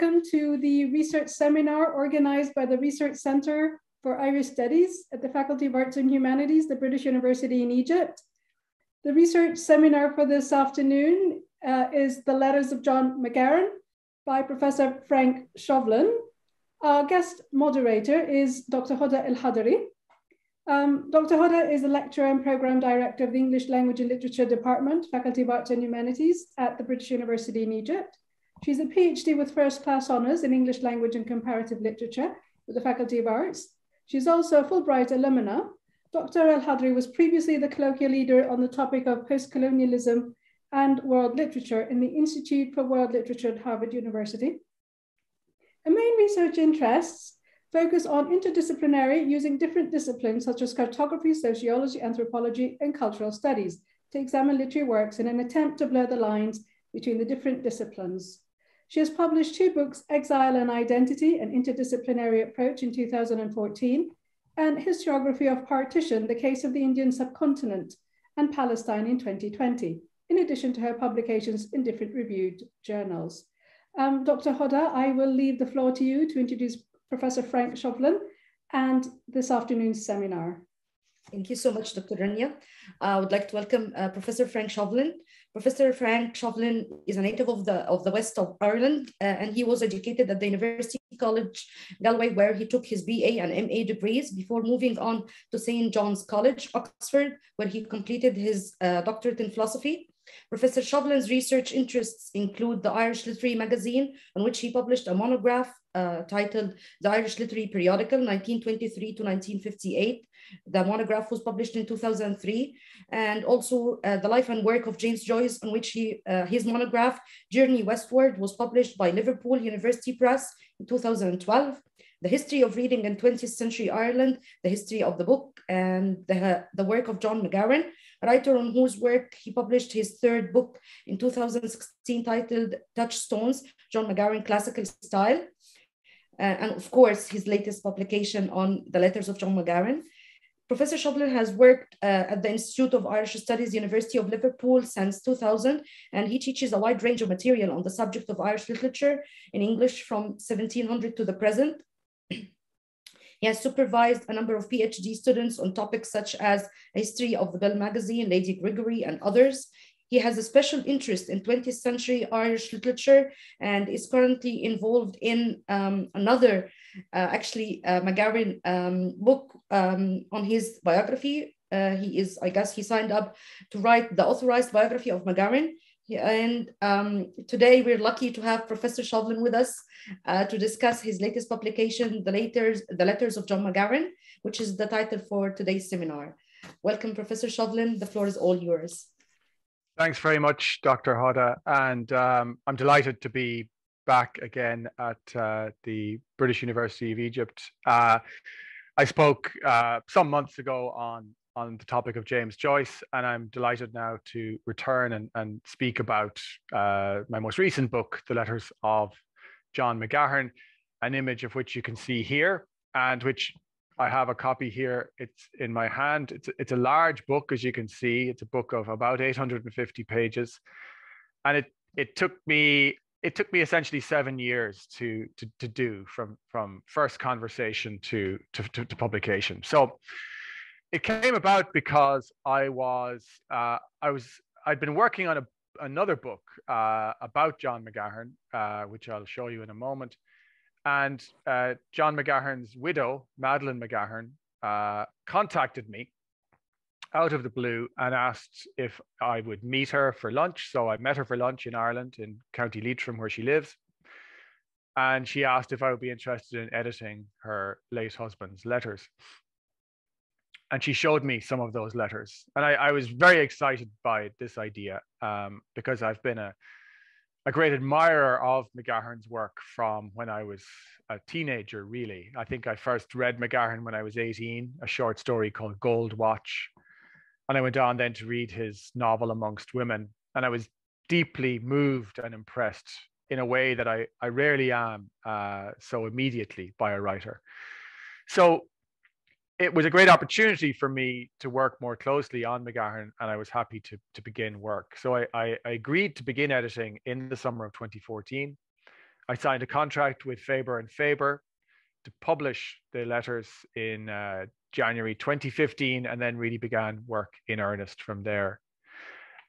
welcome to the research seminar organized by the Research Center for Irish Studies at the Faculty of Arts and Humanities, the British University in Egypt. The research seminar for this afternoon uh, is The Letters of John McGahern by Professor Frank Shovlin. Our guest moderator is Dr. Hoda El Hadary. Um, Dr. Hoda is a lecturer and program director of the English Language and Literature Department, Faculty of Arts and Humanities at the British University in Egypt. She's a PhD with first class honours in English language and comparative literature with the Faculty of Arts. She's also a Fulbright alumna. Dr. El Hadary was previously the colloquial leader on the topic of post-colonialism and world literature in the Institute for World Literature at Harvard University. Her main research interests focus on interdisciplinary using different disciplines such as cartography, sociology, anthropology, and cultural studies to examine literary works in an attempt to blur the lines between the different disciplines. She has published two books, Exile and Identity, an interdisciplinary approach in 2014, and Historiography of Partition, the case of the Indian subcontinent and Palestine in 2020, in addition to her publications in different reviewed journals. Um, Dr. Hoda, I will leave the floor to you to introduce Professor Frank Shovlin, and this afternoon's seminar. Thank you so much, Dr. Rania. I would like to welcome uh, Professor Frank Shovlin. Professor Frank Shovlin is a native of the, of the west of Ireland, uh, and he was educated at the University College Galway, where he took his BA and MA degrees before moving on to St. John's College, Oxford, where he completed his uh, doctorate in philosophy. Professor Shovlin's research interests include the Irish Literary Magazine, on which he published a monograph uh, titled The Irish Literary Periodical, 1923 to 1958. The monograph was published in 2003, and also uh, the life and work of James Joyce, on which he, uh, his monograph, Journey Westward, was published by Liverpool University Press in 2012. The history of reading in 20th century Ireland, the history of the book, and the, the work of John McGahern, writer on whose work he published his third book in 2016 titled Touchstones, John McGahern Classical Style. Uh, and of course, his latest publication on the letters of John McGahern. Professor Shovlin has worked uh, at the Institute of Irish Studies, University of Liverpool since 2000, and he teaches a wide range of material on the subject of Irish literature in English from 1700 to the present. He has supervised a number of PhD students on topics such as history of the Bell magazine, Lady Gregory, and others. He has a special interest in 20th century Irish literature and is currently involved in um, another, uh, actually, uh, McGahern um, book um, on his biography. Uh, he is, I guess, he signed up to write the authorized biography of McGahern. And um, today we're lucky to have Professor Shovlin with us uh, to discuss his latest publication, the letters, the letters of John McGahern, which is the title for today's seminar. Welcome, Professor Shovlin. The floor is all yours. Thanks very much, Dr. Hoda. And um, I'm delighted to be back again at uh, the British University of Egypt. Uh, I spoke uh, some months ago on on the topic of James Joyce, and I'm delighted now to return and, and speak about uh, my most recent book, The Letters of John McGahern, an image of which you can see here, and which I have a copy here. It's in my hand. It's, it's a large book, as you can see. It's a book of about 850 pages. And it, it took me it took me essentially seven years to, to, to do from, from first conversation to, to, to, to publication. So it came about because I was uh, I was I'd been working on a, another book uh, about John McGahern, uh, which I'll show you in a moment. And uh, John McGahern's widow, Madeline McGahern, uh, contacted me out of the blue and asked if I would meet her for lunch. So I met her for lunch in Ireland, in County Leitrim, where she lives. And she asked if I would be interested in editing her late husband's letters and she showed me some of those letters. And i, I was very excited by this idea um, because i've been a, a great admirer of mcgahern's work from when i was a teenager really. I think i first read mcgahern when i was 18 a short story called gold watch. And i went on then to read his novel amongst women. And i was deeply moved and impressed in a way that i, I rarely am uh, so immediately by a writer. So it was a great opportunity for me to work more closely on McGahern, and I was happy to, to begin work. So I, I, I agreed to begin editing in the summer of 2014. I signed a contract with Faber and Faber to publish the letters in uh, January 2015, and then really began work in earnest from there.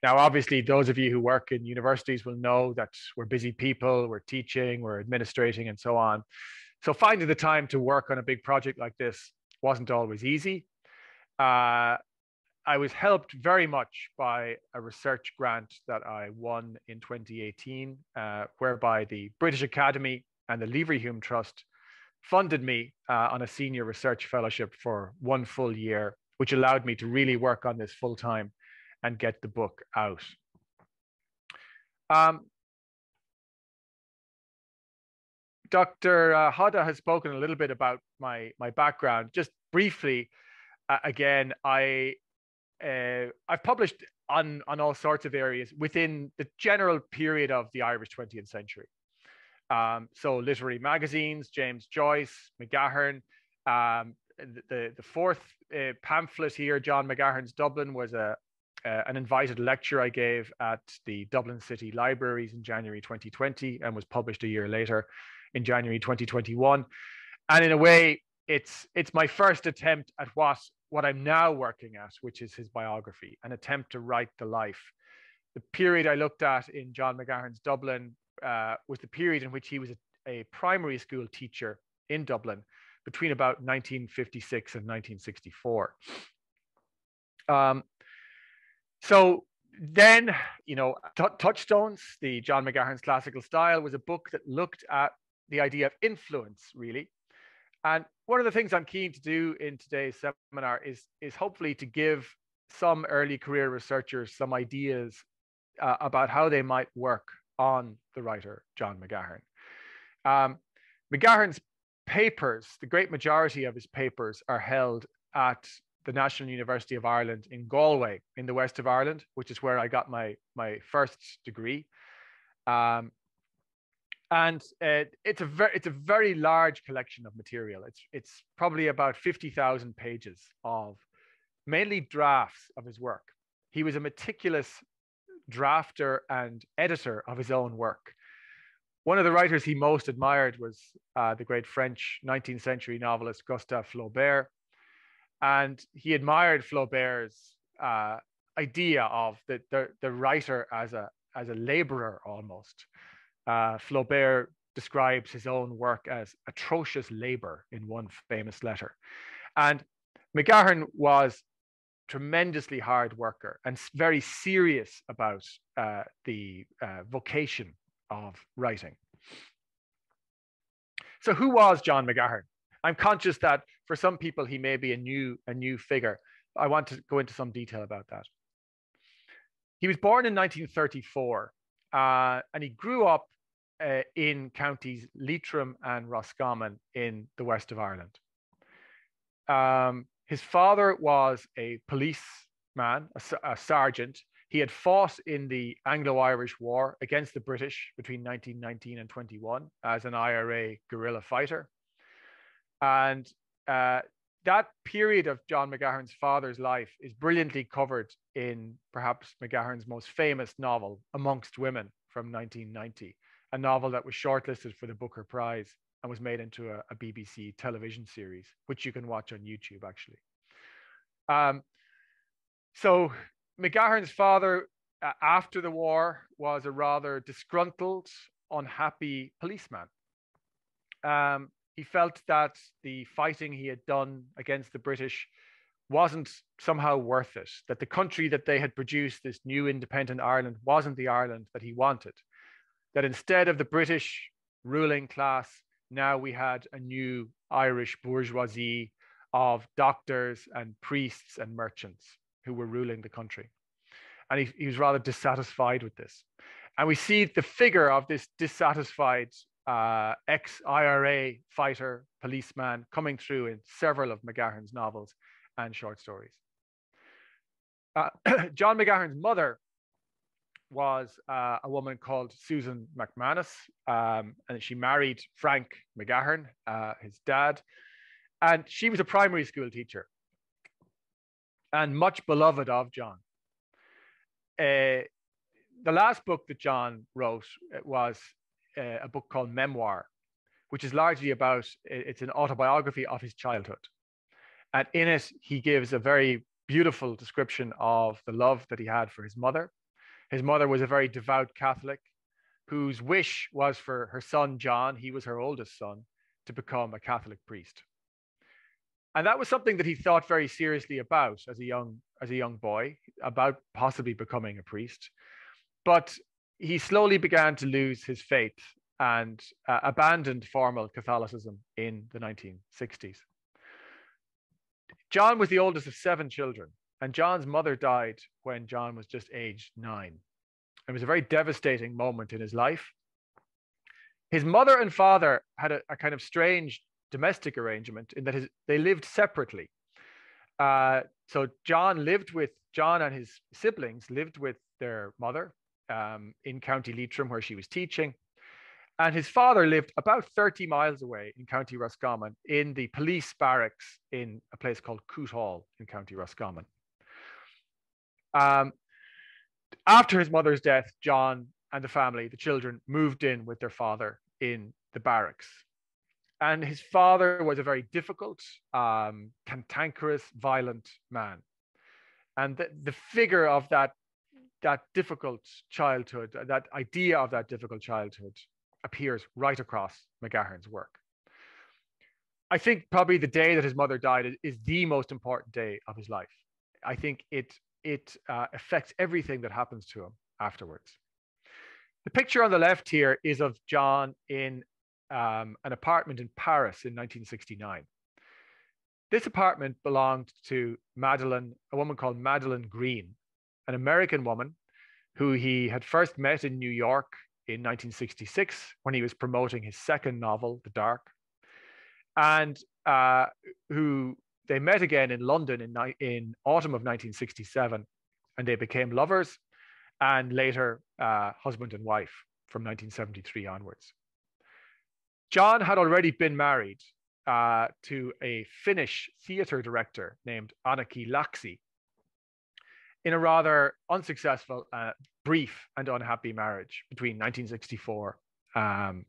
Now, obviously, those of you who work in universities will know that we're busy people, we're teaching, we're administrating, and so on. So finding the time to work on a big project like this wasn't always easy. Uh, I was helped very much by a research grant that I won in 2018, uh, whereby the British Academy and the Leverhulme Trust funded me uh, on a senior research fellowship for one full year, which allowed me to really work on this full time and get the book out. Um, Dr. Uh, Hoda has spoken a little bit about my my background. Just briefly, uh, again, I uh, I've published on on all sorts of areas within the general period of the Irish 20th century. Um, so literary magazines, James Joyce, McGahern. Um, the, the fourth uh, pamphlet here, John McGahern's Dublin, was a, uh, an invited lecture I gave at the Dublin City Libraries in January 2020 and was published a year later in January 2021. And in a way, it's it's my first attempt at what what I'm now working at, which is his biography, an attempt to write the life. The period I looked at in John McGahern's Dublin uh, was the period in which he was a, a, primary school teacher in Dublin between about 1956 and 1964. Um, so then, you know, T- Touchstones, the John McGahern's classical style, was a book that looked at the idea of influence, really. And one of the things I'm keen to do in today's seminar is, is hopefully to give some early career researchers some ideas uh, about how they might work on the writer John McGahern. Um, McGahern's papers, the great majority of his papers, are held at the National University of Ireland in Galway, in the west of Ireland, which is where I got my my first degree. Um, and uh, it's a very it's a very large collection of material. It's it's probably about fifty thousand pages of mainly drafts of his work. He was a meticulous drafter and editor of his own work. One of the writers he most admired was uh, the great French 19th century novelist Gustave Flaubert. And he admired Flaubert's uh, idea of the, the, the writer as a, as a laborer almost. Uh, Flaubert describes his own work as atrocious labor in one famous letter. And McGahern was tremendously hard worker and very serious about uh, the uh, vocation of writing. So who was John McGahern? I'm conscious that for some people he may be a new, a new figure. I want to go into some detail about that. He was born in 1934 uh, and he grew up uh, in counties Leitrim and Roscommon in the west of Ireland. Um, his father was a policeman, a, a sergeant. He had fought in the Anglo-Irish War against the British between 1919 and 21 as an IRA guerrilla fighter. And uh, that period of John McGahern's father's life is brilliantly covered in perhaps McGahern's most famous novel, Amongst Women, from 1990, a novel that was shortlisted for the Booker Prize and was made into a, a BBC television series, which you can watch on YouTube actually. Um, so McGahern's father, uh, after the war, was a rather disgruntled, unhappy policeman. Um, he felt that the fighting he had done against the British wasn't somehow worth it, that the country that they had produced, this new independent Ireland, wasn't the Ireland that he wanted. That instead of the British ruling class now we had a new Irish bourgeoisie of doctors and priests and merchants who were ruling the country. And he, he was rather dissatisfied with this. And we see the figure of this dissatisfied uh, ex IRA fighter, policeman coming through in several of McGahern's novels and short stories. Uh, John McGahern's mother was uh, a woman called Susan McManus, um, and she married Frank McGahern, uh, his dad. And she was a primary school teacher and much beloved of John. Uh, the last book that John wrote was uh, a book called Memoir, which is largely about it's an autobiography of his childhood. And in it, he gives a very beautiful description of the love that he had for his mother. His mother was a very devout Catholic whose wish was for her son, John, he was her oldest son, to become a Catholic priest. And that was something that he thought very seriously about as a young, as a young boy, about possibly becoming a priest. But he slowly began to lose his faith and uh, abandoned formal Catholicism in the 1960s. John was the oldest of seven children, and John's mother died when John was just aged nine. It was a very devastating moment in his life. His mother and father had a, a kind of strange domestic arrangement in that his, they lived separately. Uh, so John lived with John and his siblings lived with their mother um, in County Leitrim, where she was teaching. And his father lived about 30 miles away in County Roscommon in the police barracks in a place called Coote Hall in County Roscommon. Um, after his mother's death, John and the family, the children, moved in with their father in the barracks. And his father was a very difficult, um, cantankerous, violent man. And the, the figure of that, that difficult childhood, that idea of that difficult childhood, appears right across McGahern's work. I think probably the day that his mother died is, is the most important day of his life. I think it it uh, affects everything that happens to him afterwards. The picture on the left here is of John in um, an apartment in Paris in 1969. This apartment belonged to Madeline, a woman called Madeline Green, an American woman who he had first met in New York in 1966 when he was promoting his second novel, The Dark, and uh, who they met again in London in, in autumn of 1967, and they became lovers and later uh, husband and wife from 1973 onwards. John had already been married uh, to a Finnish theatre director named Annikki Laaksi in a rather unsuccessful, uh, brief, and unhappy marriage between 1964 um,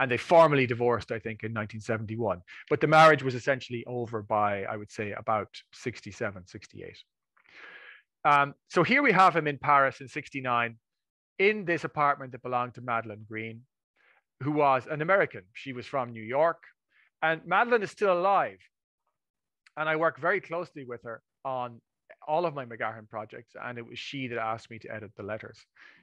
and they formally divorced, I think, in 1971. But the marriage was essentially over by, I would say, about 67, 68. Um, so here we have him in Paris in 69 in this apartment that belonged to Madeline Green, who was an American. She was from New York. And Madeline is still alive. And I work very closely with her on all of my McGahern projects, and it was she that asked me to edit the letters.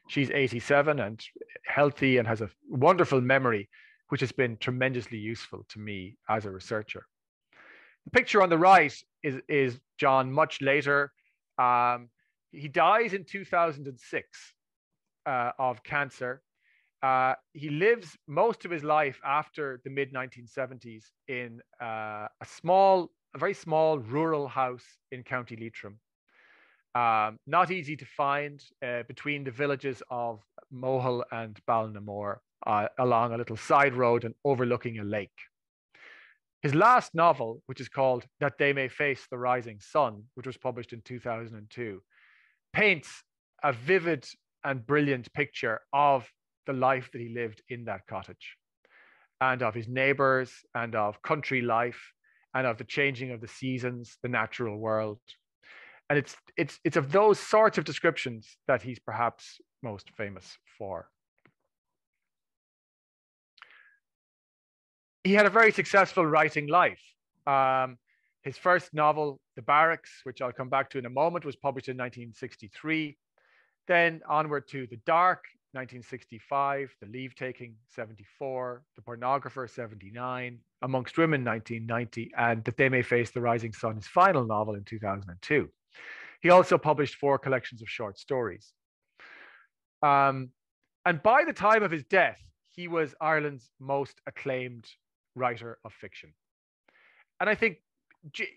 She's 87 and healthy and has a wonderful memory, which has been tremendously useful to me as a researcher. The picture on the right is, is John much later. Um, he dies in 2006 uh, of cancer. Uh, he lives most of his life after the mid 1970s in uh, a small, a very small rural house in County Leitrim. Um, not easy to find uh, between the villages of Mohill and Ballinamore, uh, along a little side road and overlooking a lake. His last novel, which is called That They May Face the Rising Sun, which was published in 2002, paints a vivid and brilliant picture of the life that he lived in that cottage and of his neighbors and of country life and of the changing of the seasons, the natural world, and it's it's it's of those sorts of descriptions that he's perhaps most famous for. He had a very successful writing life. Um, his first novel, The Barracks, which I'll come back to in a moment, was published in 1963. Then onward to The Dark, 1965, The Leave Taking, 74, The Pornographer, 79, Amongst Women, 1990, and That They May Face the Rising Sun, his final novel in 2002. He also published four collections of short stories. Um, and by the time of his death, he was Ireland's most acclaimed writer of fiction. And I think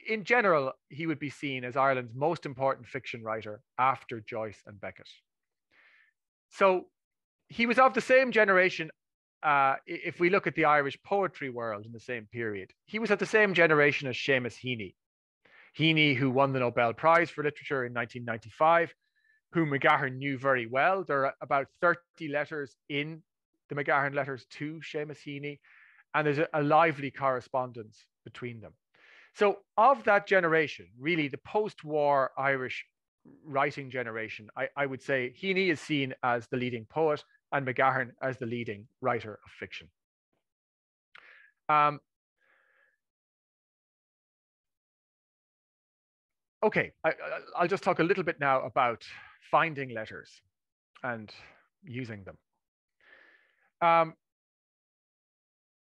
in general, he would be seen as Ireland's most important fiction writer after Joyce and Beckett. So he was of the same generation uh, if we look at the Irish poetry world in the same period, he was of the same generation as Seamus Heaney. Heaney, who won the Nobel Prize for Literature in 1995, who McGahern knew very well. There are about 30 letters in the McGahern letters to Seamus Heaney, and there's a, a lively correspondence between them. So, of that generation, really the post war Irish writing generation, I, I, would say Heaney is seen as the leading poet and McGahern as the leading writer of fiction. Um, okay, I, will just talk a little bit now about finding letters and using them. Um,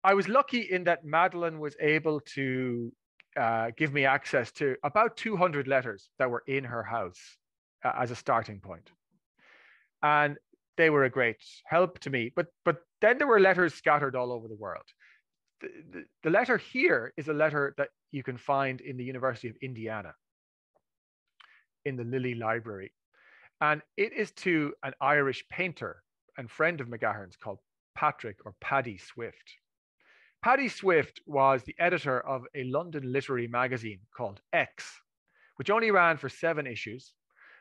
I was lucky in that Madeline was able to uh, give me access to about 200 letters that were in her house uh, as a starting point. And they were a great help to me. But, but then there were letters scattered all over the world. The, the, the letter here is a letter that you can find in the University of Indiana in the Lilly Library. And it is to an Irish painter and friend of McGahern's called Patrick or Paddy Swift. Paddy Swift was the editor of a London literary magazine called X, which only ran for seven issues,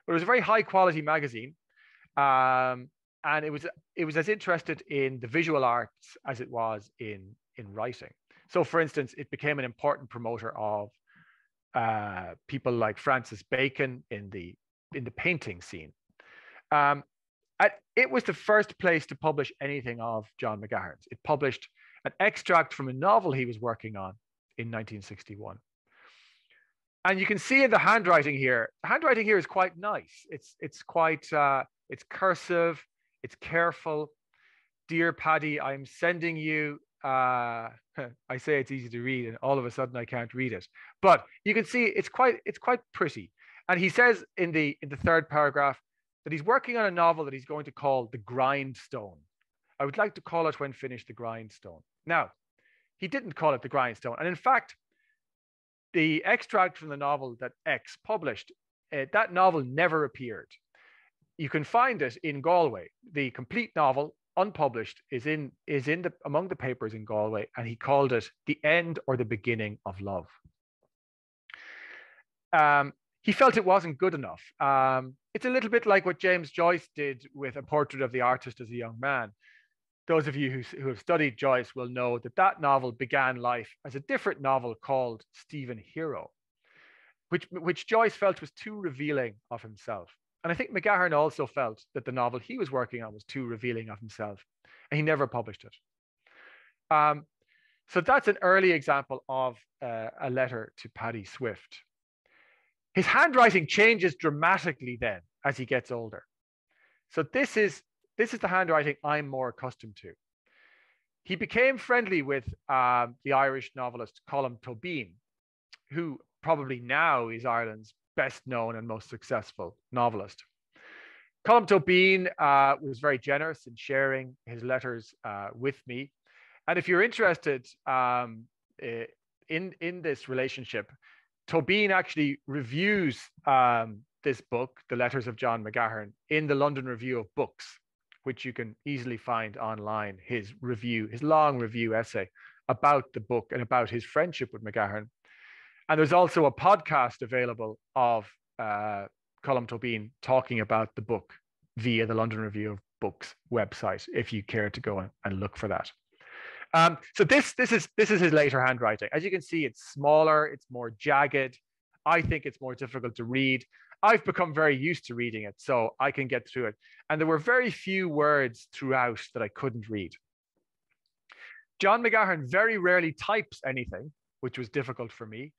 but it was a very high quality magazine. Um, and it was it was as interested in the visual arts as it was in in writing. So, for instance, it became an important promoter of uh, people like Francis Bacon in the in the painting scene. Um, it was the first place to publish anything of John McGahern's. It published an extract from a novel he was working on in 1961. And you can see in the handwriting here, the handwriting here is quite nice. It's, it's quite, uh, it's cursive, it's careful. Dear Paddy, I'm sending you, uh, I say it's easy to read and all of a sudden I can't read it. But you can see it's quite, it's quite pretty. And he says in the, in the third paragraph that he's working on a novel that he's going to call The Grindstone. I would like to call it when finished The Grindstone. Now, he didn't call it The Grindstone. And in fact, the extract from the novel that X published, uh, that novel never appeared. You can find it in Galway. The complete novel, unpublished, is in is in the among the papers in Galway, and he called it "The End or the Beginning of Love." Um, he felt it wasn't good enough. Um, it's a little bit like what James Joyce did with A Portrait of the Artist as a Young Man those of you who, who have studied Joyce will know that that novel began life as a different novel called Stephen Hero, which, which Joyce felt was too revealing of himself. And I think McGahern also felt that the novel he was working on was too revealing of himself, and he never published it. Um, so that's an early example of uh, a letter to Paddy Swift. His handwriting changes dramatically then as he gets older. So this is this is the handwriting I'm more accustomed to. He became friendly with um, the Irish novelist Colm Tóibín, who probably now is Ireland's best known and most successful novelist. Colm Tóibín uh, was very generous in sharing his letters uh, with me. And if you're interested um, in, in this relationship, Tóibín actually reviews um, this book, The Letters of John McGahern, in the London Review of Books which you can easily find online, his review, his long review essay about the book and about his friendship with McGahern. And there's also a podcast available of uh, Colm Tóibín talking about the book via the London Review of Books website, if you care to go and look for that. Um, so this this is this is his later handwriting. As you can see, it's smaller, it's more jagged. I think it's more difficult to read. I've become very used to reading it, so I can get through it. And there were very few words throughout that I couldn't read. John McGahern very rarely types anything, which was difficult for me.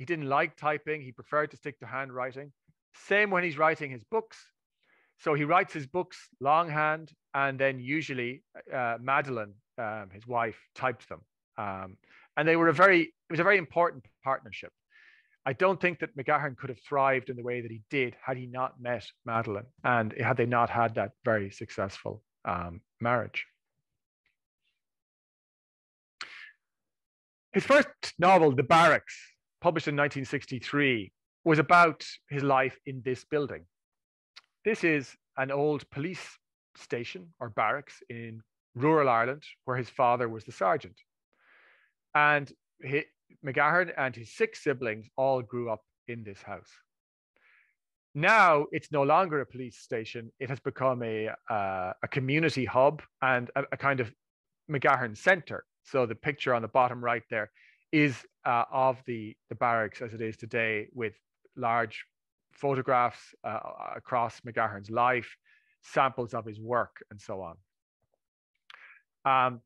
He didn't like typing, he preferred to stick to handwriting. Same when he's writing his books. So he writes his books longhand, and then usually uh, Madeline, um, his wife, typed them. Um, and they were a very, it was a very important partnership. I don't think that McGahern could have thrived in the way that he did had he not met Madeline and had they not had that very successful um, marriage. His first novel, The Barracks, published in 1963, was about his life in this building. This is an old police station or barracks in rural Ireland, where his father was the sergeant. And he, McGahern and his six siblings all grew up in this house. Now it's no longer a police station. It has become a, uh, a community hub and a, a, kind of McGahern center. So the picture on the bottom right there is uh, of the, the barracks as it is today with large photographs uh, across McGahern's life, samples of his work, and so on. Um,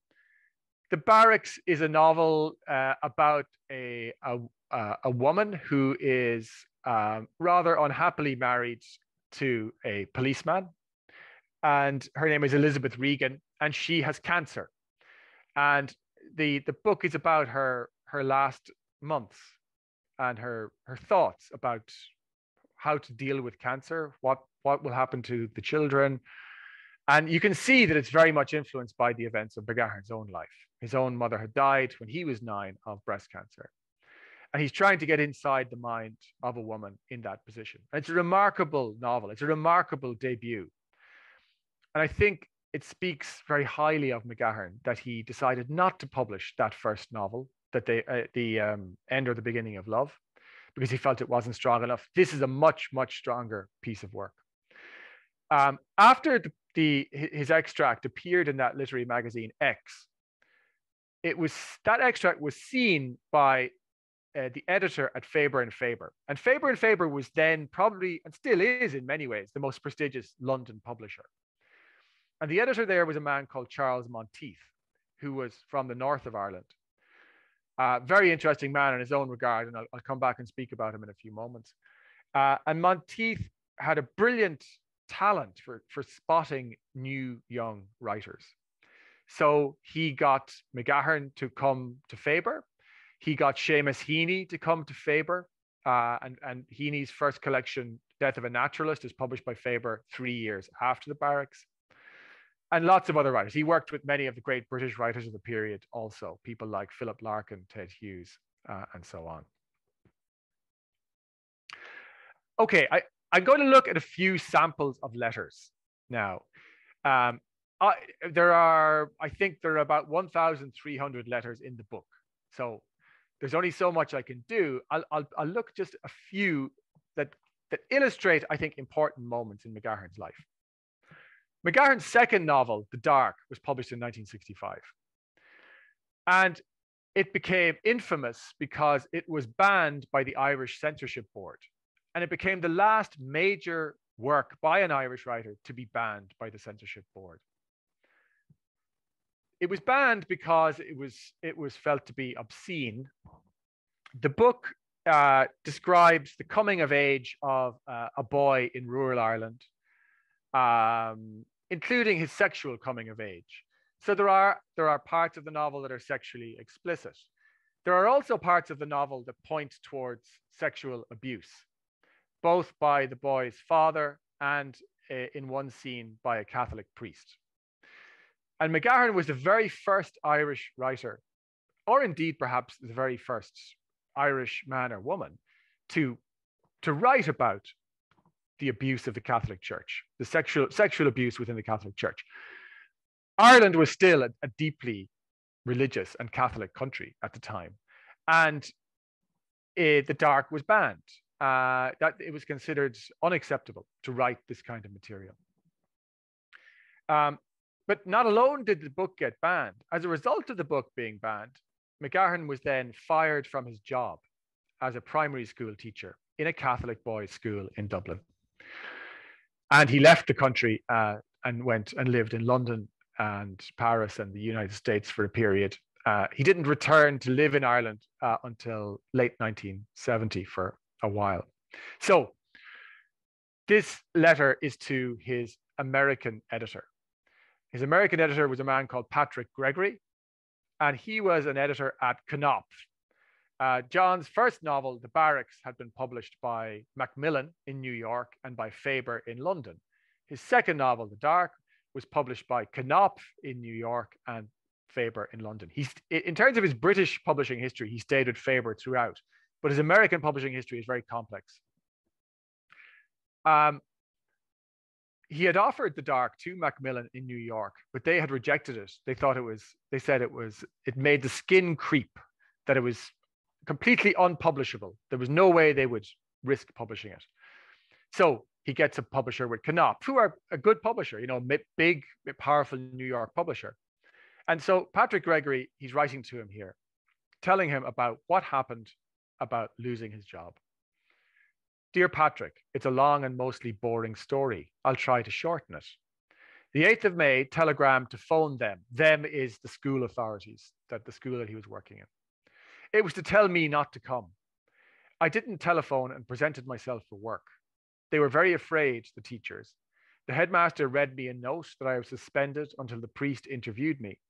the Barracks is a novel uh, about a, a, a, woman who is um, rather unhappily married to a policeman. And her name is Elizabeth Regan, and she has cancer. And the, the book is about her, her last months and her, her thoughts about how to deal with cancer, what, what will happen to the children. And you can see that it's very much influenced by the events of McGahern's own life. His own mother had died when he was nine of breast cancer. And he's trying to get inside the mind of a woman in that position. And it's a remarkable novel, it's a remarkable debut. And I think it speaks very highly of McGahern that he decided not to publish that first novel, that they, uh, the um, end or the beginning of love, because he felt it wasn't strong enough. This is a much, much stronger piece of work. Um, after the, the, his extract appeared in that literary magazine X, it was that extract was seen by uh, the editor at Faber and Faber, and Faber and Faber was then probably and still is in many ways the most prestigious London publisher. And the editor there was a man called Charles Monteith, who was from the north of Ireland. Uh, very interesting man in his own regard, and I'll, I'll, come back and speak about him in a few moments. Uh, and Monteith had a brilliant talent for, for spotting new young writers. So he got McGahern to come to Faber. He got Seamus Heaney to come to Faber. Uh, and, and Heaney's first collection, Death of a Naturalist, is published by Faber three years after the barracks and lots of other writers. He worked with many of the great British writers of the period also, people like Philip Larkin, Ted Hughes, uh, and so on. Okay, I, I'm going to look at a few samples of letters now. Um, I, there are, I think there are about 1,300 letters in the book. So there's only so much I can do. I'll, I'll, I'll look just a few that, that illustrate, I think, important moments in McGahern's life. McGahern's second novel, The Dark, was published in 1965. And it became infamous because it was banned by the Irish Censorship Board. And it became the last major work by an Irish writer to be banned by the Censorship Board. It was banned because it was, it was felt to be obscene. The book uh, describes the coming of age of uh, a boy in rural Ireland um, including his sexual coming of age. So there are, there are parts of the novel that are sexually explicit. There are also parts of the novel that point towards sexual abuse, both by the boy's father and uh, in one scene by a Catholic priest. And McGahern was the very first Irish writer, or indeed perhaps the very first Irish man or woman to, to write about the abuse of the Catholic Church, the sexual, sexual abuse within the Catholic Church. Ireland was still a, a deeply religious and Catholic country at the time. And it, the dark was banned. Uh, that it was considered unacceptable to write this kind of material. Um, but not alone did the book get banned. As a result of the book being banned, McGahern was then fired from his job as a primary school teacher in a Catholic boys' school in Dublin. And he left the country uh, and went and lived in London and Paris and the United States for a period. Uh, he didn't return to live in Ireland uh, until late 1970 for a while. So, this letter is to his American editor. His American editor was a man called Patrick Gregory, and he was an editor at Knopf, uh, John's first novel, The Barracks, had been published by Macmillan in New York and by Faber in London. His second novel, The Dark, was published by Knopf in New York and Faber in London. He's, in terms of his British publishing history, he stayed with Faber throughout, but his American publishing history is very complex. Um, he had offered the dark to Macmillan in New York, but they had rejected it. They thought it was, they said it was, it made the skin creep, that it was completely unpublishable. There was no way they would risk publishing it. So he gets a publisher with Knopf, who are a good publisher, you know, big, powerful New York publisher. And so Patrick Gregory, he's writing to him here, telling him about what happened about losing his job. Dear Patrick, it's a long and mostly boring story. I'll try to shorten it. The 8th of May, telegram to phone them. Them is the school authorities, that the school that he was working in. It was to tell me not to come. I didn't telephone and presented myself for work. They were very afraid, the teachers. The headmaster read me a note that I was suspended until the priest interviewed me.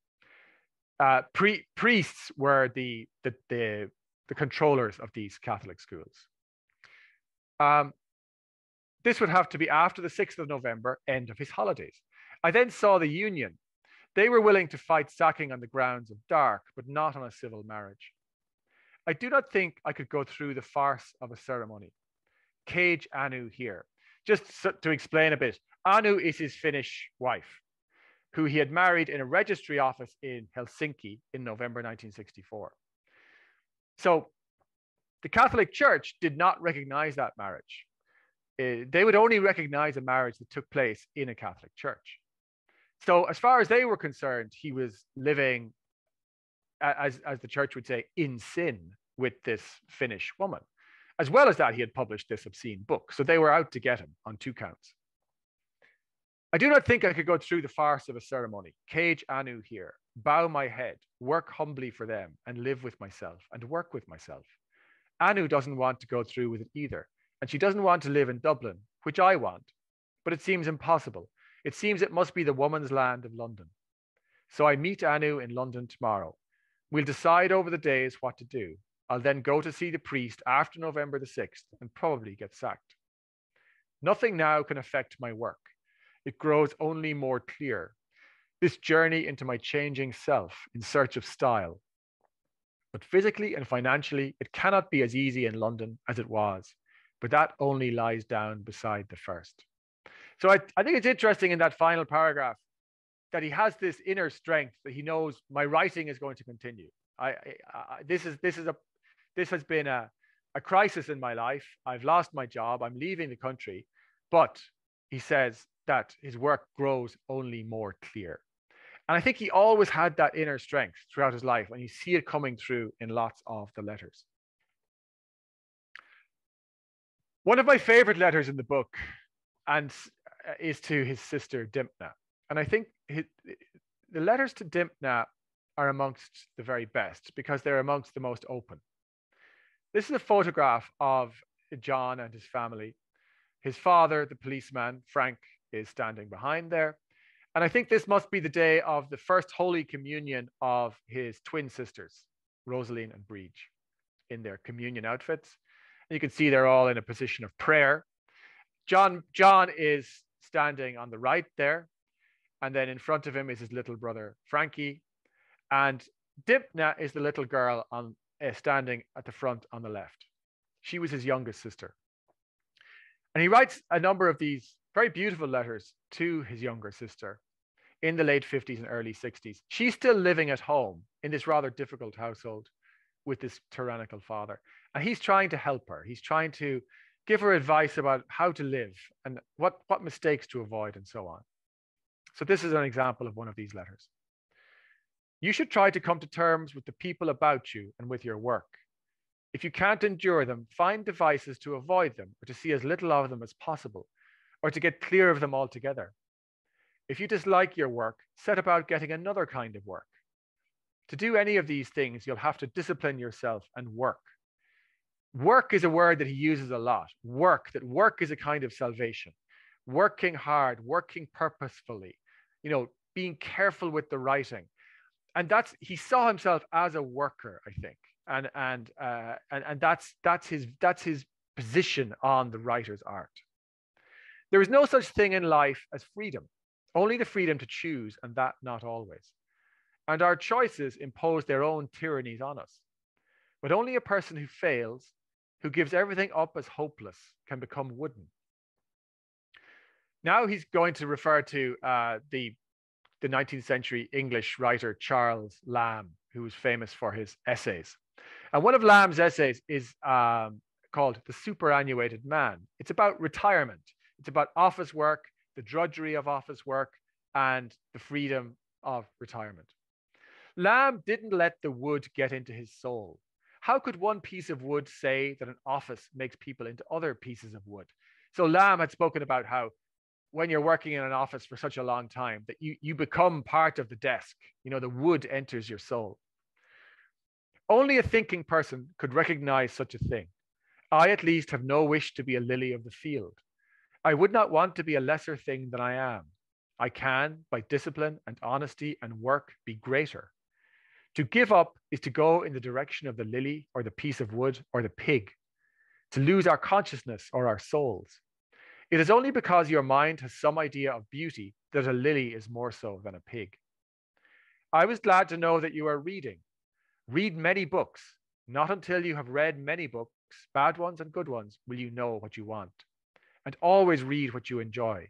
Uh, pre- priests were the, the, the, the controllers of these Catholic schools. Um, this would have to be after the 6th of November, end of his holidays. I then saw the union. They were willing to fight sacking on the grounds of dark, but not on a civil marriage. I do not think I could go through the farce of a ceremony. Cage Anu here. Just so, to explain a bit, Anu is his Finnish wife, who he had married in a registry office in Helsinki in November 1964. So the Catholic Church did not recognize that marriage. Uh, they would only recognize a marriage that took place in a Catholic church. So, as far as they were concerned, he was living, as, as the church would say, in sin with this Finnish woman. As well as that, he had published this obscene book. So they were out to get him on two counts. I do not think I could go through the farce of a ceremony. Cage Anu here, bow my head, work humbly for them, and live with myself, and work with myself. Anu doesn't want to go through with it either, and she doesn't want to live in Dublin, which I want. But it seems impossible. It seems it must be the woman's land of London. So I meet Anu in London tomorrow. We'll decide over the days what to do, I'll then go to see the priest after November the 6th and probably get sacked. Nothing now can affect my work. It grows only more clear. This journey into my changing self in search of style. But physically and financially, it cannot be as easy in London as it was, but that only lies down beside the first. So I, I think it's interesting in that final paragraph that he has this inner strength that he knows my writing is going to continue. I, I, I, this is this is a this has been a, a crisis in my life. I've lost my job. I'm leaving the country. But he says that his work grows only more clear. And I think he always had that inner strength throughout his life, and you see it coming through in lots of the letters. One of my favorite letters in the book and uh, is to his sister Dymphna. And I think his, the letters to Dymphna are amongst the very best because they're amongst the most open. This is a photograph of John and his family. His father, the policeman, Frank, is standing behind there. And I think this must be the day of the first Holy Communion of his twin sisters, Rosaleen and Breege, in their communion outfits. And you can see they're all in a position of prayer. John, John is standing on the right there. And then in front of him is his little brother, Frankie. And Dymphna is the little girl on uh, standing at the front on the left. She was his youngest sister. And he writes a number of these very beautiful letters to his younger sister in the late 50s and early 60s. She's still living at home in this rather difficult household with this tyrannical father. And he's trying to help her. He's trying to give her advice about how to live and what, what mistakes to avoid and so on. So, this is an example of one of these letters. You should try to come to terms with the people about you and with your work. If you can't endure them, find devices to avoid them or to see as little of them as possible, or to get clear of them altogether. If you dislike your work, set about getting another kind of work. To do any of these things, you'll have to discipline yourself and work. Work is a word that he uses a lot. Work, that work is a kind of salvation. Working hard, working purposefully, you know, being careful with the writing, and that's he saw himself as a worker, I think, and and uh, and and that's that's his that's his position on the writer's art. There is no such thing in life as freedom, only the freedom to choose, and that not always. And our choices impose their own tyrannies on us. But only a person who fails, who gives everything up as hopeless, can become wooden. Now he's going to refer to uh, the the 19th century English writer Charles Lamb, who was famous for his essays. And one of Lamb's essays is um, called The Superannuated Man. It's about retirement, it's about office work, the drudgery of office work, and the freedom of retirement. Lamb didn't let the wood get into his soul. How could one piece of wood say that an office makes people into other pieces of wood? So Lamb had spoken about how when you're working in an office for such a long time that you, you become part of the desk. You know, the wood enters your soul. Only a thinking person could recognize such a thing. I, at least, have no wish to be a lily of the field. I would not want to be a lesser thing than I am. I can, by discipline and honesty and work, be greater. To give up is to go in the direction of the lily or the piece of wood or the pig, to lose our consciousness or our souls. It is only because your mind has some idea of beauty that a lily is more so than a pig. I was glad to know that you are reading. Read many books. Not until you have read many books, bad ones and good ones, will you know what you want. And always read what you enjoy.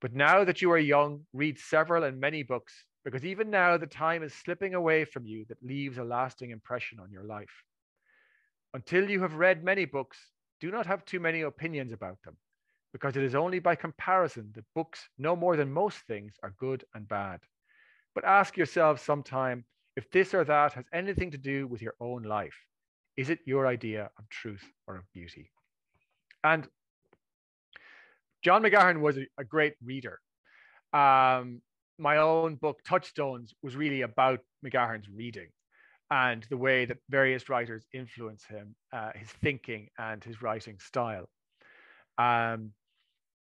But now that you are young, read several and many books, because even now the time is slipping away from you that leaves a lasting impression on your life. Until you have read many books, do not have too many opinions about them because it is only by comparison that books, no more than most things, are good and bad. But ask yourself sometime if this or that has anything to do with your own life. Is it your idea of truth or of beauty? And John McGahern was a, a great reader. Um, my own book, Touchstones, was really about McGahern's reading and the way that various writers influence him, uh, his thinking and his writing style. Um,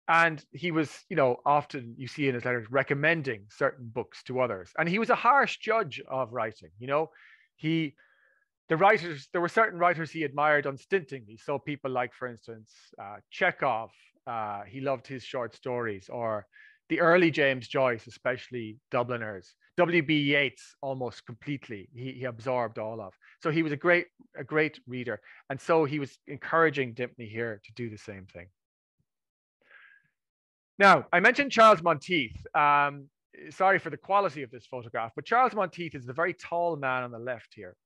and he was you know often you see in his letters recommending certain books to others. And he was a harsh judge of writing you know? He the writers there were certain writers he admired unstintingly. So people like for instance uh, chekhov uh, he loved his short stories or the early james joyce especially dubliners. Wb yeats almost completely he, he absorbed all of. So he was a great a great reader. And so he was encouraging Dymphna here to do the same thing now, I mentioned Charles Monteith. Um, sorry for the quality of this photograph, but Charles Monteith is the very tall man on the left here.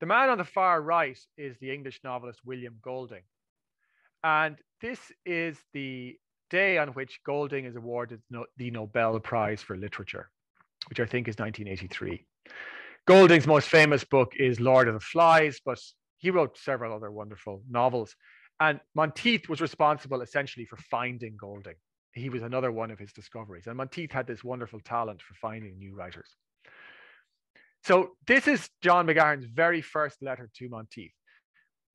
The man on the far right is the English novelist William Golding. And this is the day on which Golding is awarded the Nobel Prize for Literature, which I think is 1983. Golding's most famous book is Lord of the Flies, but he wrote several other wonderful novels. And Monteith was responsible essentially for finding Golding. He was another one of his discoveries. And Monteith had this wonderful talent for finding new writers. So this is John McGahern's very first letter to Monteith.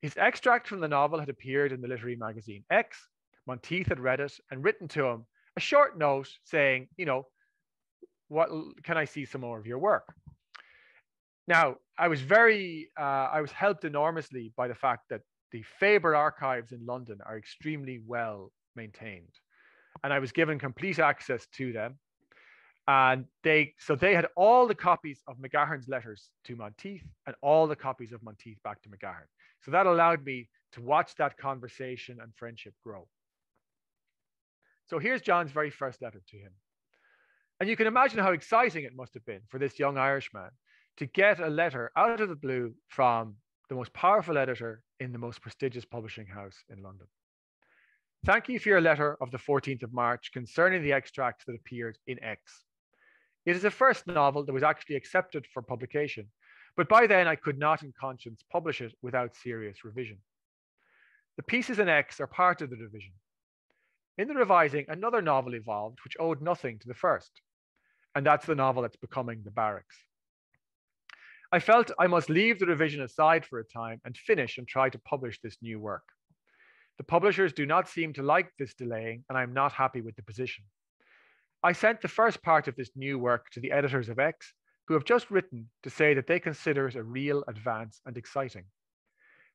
His extract from the novel had appeared in the literary magazine X. Monteith had read it and written to him a short note saying, you know, what can I see some more of your work? Now, I was very, uh, I was helped enormously by the fact that the Faber archives in London are extremely well maintained. And I was given complete access to them. And they so they had all the copies of McGahern's letters to Monteith and all the copies of Monteith back to McGahern. So that allowed me to watch that conversation and friendship grow. So here's John's very first letter to him. And you can imagine how exciting it must have been for this young Irishman to get a letter out of the blue from the most powerful editor in the most prestigious publishing house in London. Thank you for your letter of the 14th of March concerning the extracts that appeared in X. It is the first novel that was actually accepted for publication, but by then I could not in conscience publish it without serious revision. The pieces in X are part of the revision. In the revising, another novel evolved which owed nothing to the first, and that's the novel that's becoming The Barracks. I felt I must leave the revision aside for a time and finish and try to publish this new work. The publishers do not seem to like this delaying, and I'm not happy with the position. I sent the first part of this new work to the editors of X, who have just written to say that they consider it a real advance and exciting.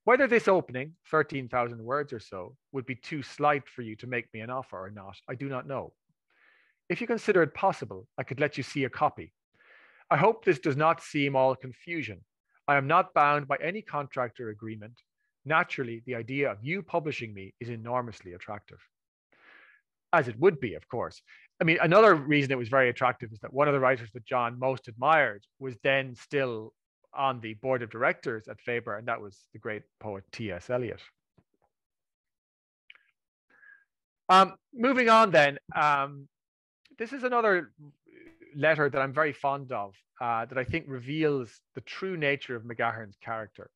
Whether this opening, 13,000 words or so, would be too slight for you to make me an offer or not, I do not know. If you consider it possible, I could let you see a copy, I hope this does not seem all confusion. I am not bound by any contract or agreement. Naturally, the idea of you publishing me is enormously attractive. as it would be, of course. I mean, another reason it was very attractive is that one of the writers that John most admired was then still on the board of directors at Faber, and that was the great poet T.S. Eliot. Um, moving on then, um, this is another letter that I'm very fond of uh, that I think reveals the true nature of McGahern's character.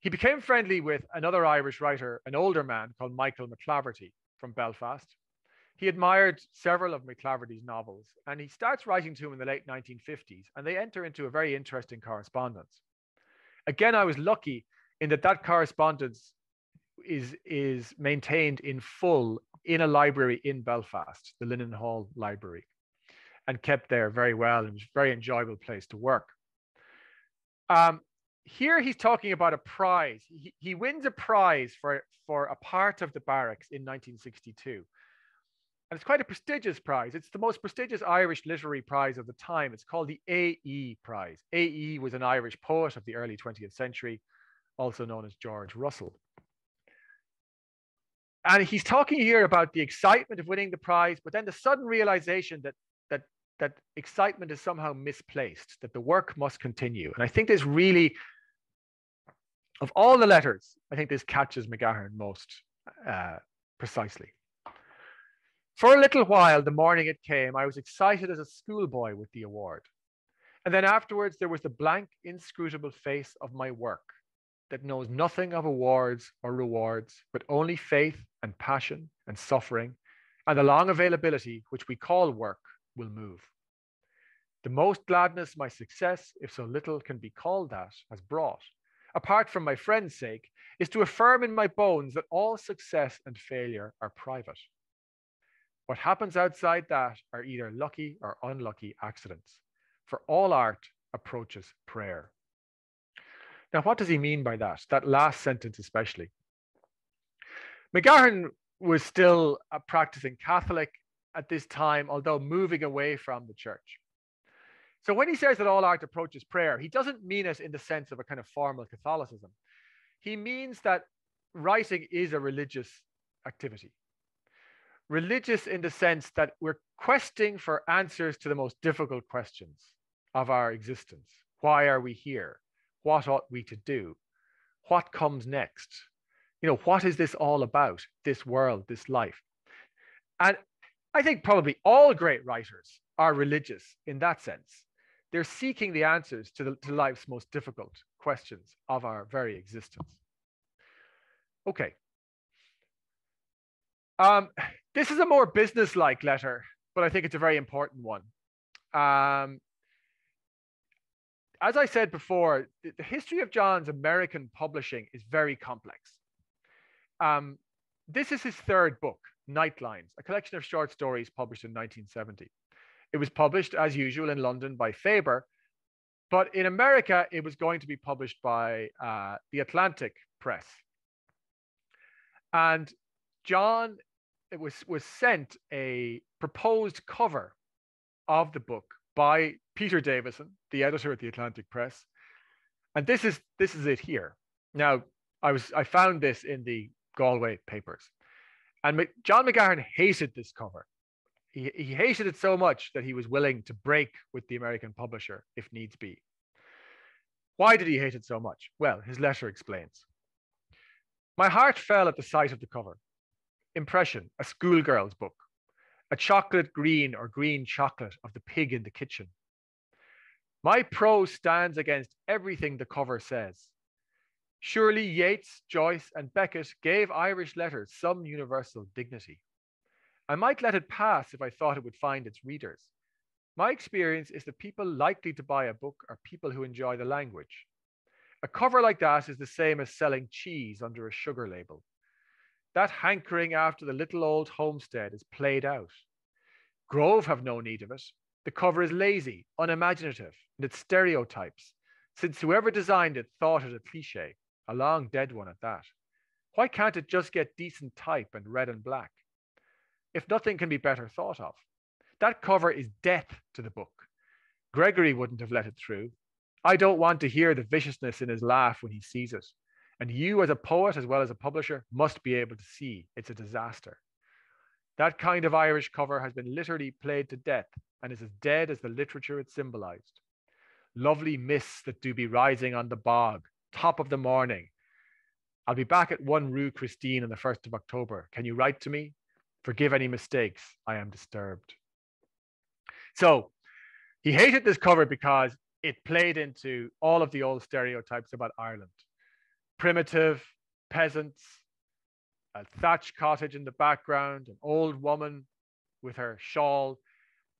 He became friendly with another Irish writer, an older man called Michael McLaverty from Belfast. He admired several of McLaverty's novels, and he starts writing to him in the late 1950s, and they enter into a very interesting correspondence. Again, I was lucky in that that correspondence is, is maintained in full in a library in Belfast, the Linen Hall Library, and kept there very well. It was a very enjoyable place to work. Um, here he's talking about a prize. He, he wins a prize for, for a part of the barracks in 1962. And it's quite a prestigious prize. It's the most prestigious Irish literary prize of the time. It's called the A.E. Prize. A.E. was an Irish poet of the early 20th century, also known as George Russell. And he's talking here about the excitement of winning the prize, but then the sudden realization that that excitement is somehow misplaced, that the work must continue. And I think this really, of all the letters, I think this catches McGahern most uh, precisely. For a little while, the morning it came, I was excited as a schoolboy with the award. And then afterwards, there was the blank, inscrutable face of my work that knows nothing of awards or rewards, but only faith and passion and suffering, and the long availability which we call work will move. The most gladness my success, if so little can be called that, has brought, apart from my friend's sake, is to affirm in my bones that all success and failure are private. What happens outside that are either lucky or unlucky accidents. For all art approaches prayer. Now, what does he mean by that? That last sentence, especially. McGahern was still a practicing Catholic at this time, although moving away from the church. So when he says that all art approaches prayer, he doesn't mean it in the sense of a kind of formal Catholicism. He means that writing is a religious activity religious in the sense that we're questing for answers to the most difficult questions of our existence. Why are we here? What ought we to do? What comes next? You know, what is this all about? This world, this life. And I think probably all great writers are religious in that sense. They're seeking the answers to, the, to life's most difficult questions of our very existence. Okay. Um, this is a more business-like letter, but I think it's a very important one. Um, as I said before, the, history of John's American publishing is very complex. Um, this is his third book, Nightlines, a collection of short stories published in 1970. It was published, as usual, in London by Faber, but in America, it was going to be published by uh, the Atlantic Press. And John it was was sent a proposed cover of the book by Peter Davison, the editor at the Atlantic Press, and this is this is it here. Now, I was I found this in the Galway papers, and John McGahern hated this cover. He, he hated it so much that he was willing to break with the American publisher if needs be. Why did he hate it so much? Well, his letter explains. My heart fell at the sight of the cover impression, a schoolgirl's book, a chocolate green or green chocolate of the pig in the kitchen. My prose stands against everything the cover says. Surely Yeats, Joyce, and Beckett gave Irish letters some universal dignity. I might let it pass if I thought it would find its readers. My experience is that people likely to buy a book are people who enjoy the language. A cover like that is the same as selling cheese under a sugar label. That hankering after the little old homestead is played out. Grove have no need of it. The cover is lazy, unimaginative, and it stereotypes, since whoever designed it thought it a cliche, a long dead one at that. Why can't it just get decent type and red and black? If nothing can be better thought of. That cover is death to the book. Gregory wouldn't have let it through. I don't want to hear the viciousness in his laugh when he sees it. And you, as a poet as well as a publisher, must be able to see it's a disaster. That kind of Irish cover has been literally played to death and is as dead as the literature it symbolized. Lovely mists that do be rising on the bog, top of the morning. I'll be back at 1 Rue Christine on the 1st of October. Can you write to me? Forgive any mistakes. I am disturbed. So he hated this cover because it played into all of the old stereotypes about Ireland primitive, peasants, a thatched cottage in the background, an old woman with her shawl.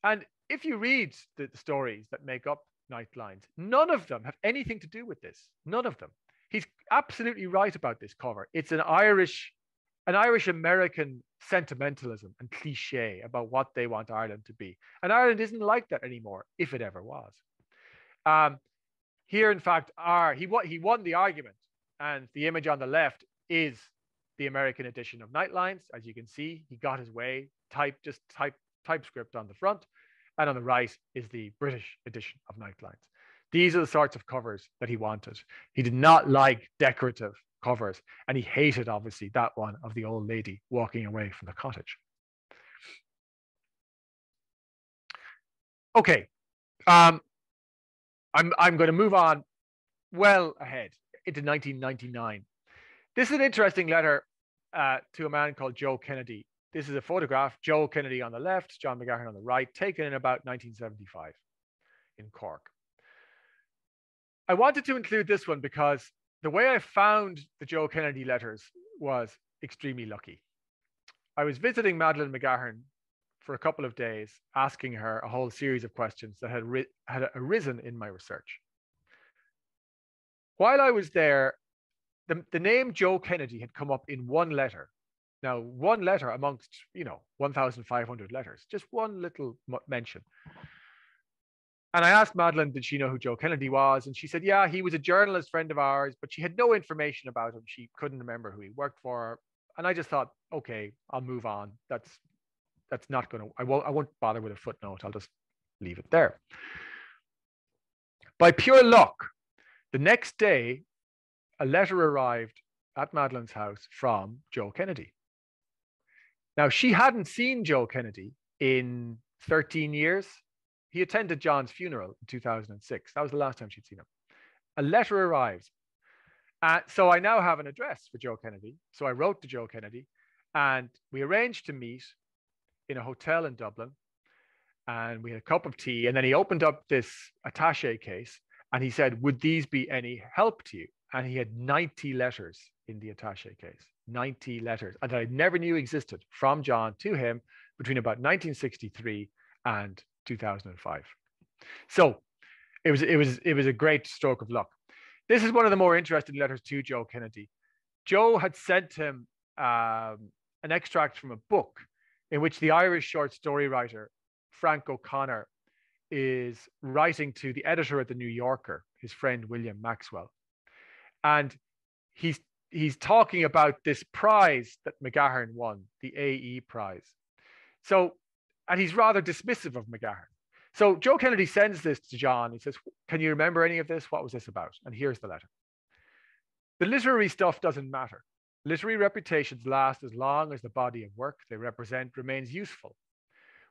And if you read the stories that make up Nightlines, none of them have anything to do with this. None of them. He's absolutely right about this cover. It's an Irish, an Irish American sentimentalism and cliche about what they want Ireland to be. And Ireland isn't like that anymore, if it ever was. Um, here, in fact, are he won, he won the argument, and the image on the left is the American edition of Nightlines. As you can see, he got his way. Type just type typescript on the front, and on the right is the British edition of Nightlines. These are the sorts of covers that he wanted. He did not like decorative covers, and he hated, obviously, that one of the old lady walking away from the cottage. Okay, um, I'm, I'm going to move on well ahead into 1999. This is an interesting letter uh, to a man called Joe Kennedy. This is a photograph, Joe Kennedy on the left, John McGahern on the right, taken in about 1975 in Cork. I wanted to include this one because the way I found the Joe Kennedy letters was extremely lucky. I was visiting Madeline McGahern for a couple of days, asking her a whole series of questions that had, had arisen in my research. While I was there, the, the name Joe Kennedy had come up in one letter. Now, one letter amongst, you know, 1,500 letters, just one little mention. And I asked Madeline, did she know who Joe Kennedy was? And she said, yeah, he was a journalist friend of ours, but she had no information about him. She couldn't remember who he worked for. And I just thought, okay, I'll move on. That's that's not going to. I won't. I won't bother with a footnote. I'll just leave it there. By pure luck, the next day, a letter arrived at Madeline's house from Joe Kennedy. Now, she hadn't seen Joe Kennedy in 13 years. He attended John's funeral in 2006. That was the last time she'd seen him. A letter arrives. Uh, so I now have an address for Joe Kennedy. So I wrote to Joe Kennedy and we arranged to meet in a hotel in Dublin. And we had a cup of tea. And then he opened up this attache case and he said, Would these be any help to you? and he had 90 letters in the attache case 90 letters and i never knew existed from john to him between about 1963 and 2005 so it was it was it was a great stroke of luck. This is one of the more interesting letters to joe kennedy. Joe had sent him um, an extract from a book in which the irish short story writer frank o'connor is writing to the editor at the new yorker his friend william maxwell. And he's he's talking about this prize that McGahern won, the AE prize. So, and he's rather dismissive of McGahern. So Joe Kennedy sends this to John. He says, Can you remember any of this? What was this about? And here's the letter. The literary stuff doesn't matter. Literary reputations last as long as the body of work they represent remains useful,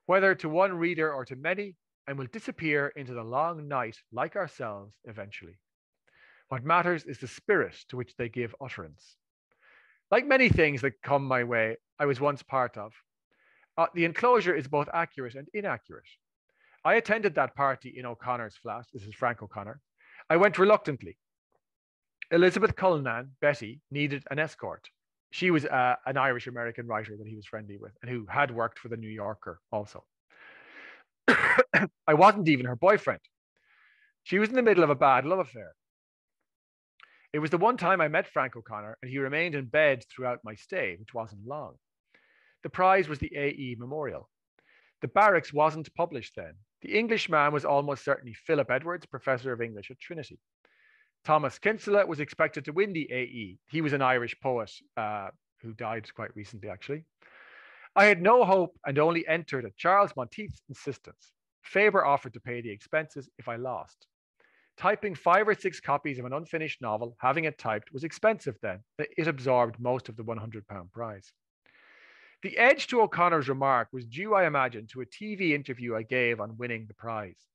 whether to one reader or to many, and will disappear into the long night like ourselves eventually. What matters is the spirit to which they give utterance. Like many things that come my way, I was once part of, uh, the enclosure is both accurate and inaccurate. I attended that party in O'Connor's flat. This is Frank O'Connor. I went reluctantly. Elizabeth Cullinan, Betty, needed an escort. She was uh, an Irish American writer that he was friendly with and who had worked for the New Yorker also. I wasn't even her boyfriend. She was in the middle of a bad love affair. It was the one time I met Frank O'Connor, and he remained in bed throughout my stay, which wasn't long. The prize was the AE Memorial. The barracks wasn't published then. The Englishman was almost certainly Philip Edwards, professor of English at Trinity. Thomas Kinsella was expected to win the AE. He was an Irish poet uh, who died quite recently, actually. I had no hope and only entered at Charles Monteith's insistence. Faber offered to pay the expenses if I lost. Typing five or six copies of an unfinished novel, having it typed, was expensive then. It absorbed most of the £100 prize. The edge to O'Connor's remark was due, I imagine, to a TV interview I gave on winning the prize.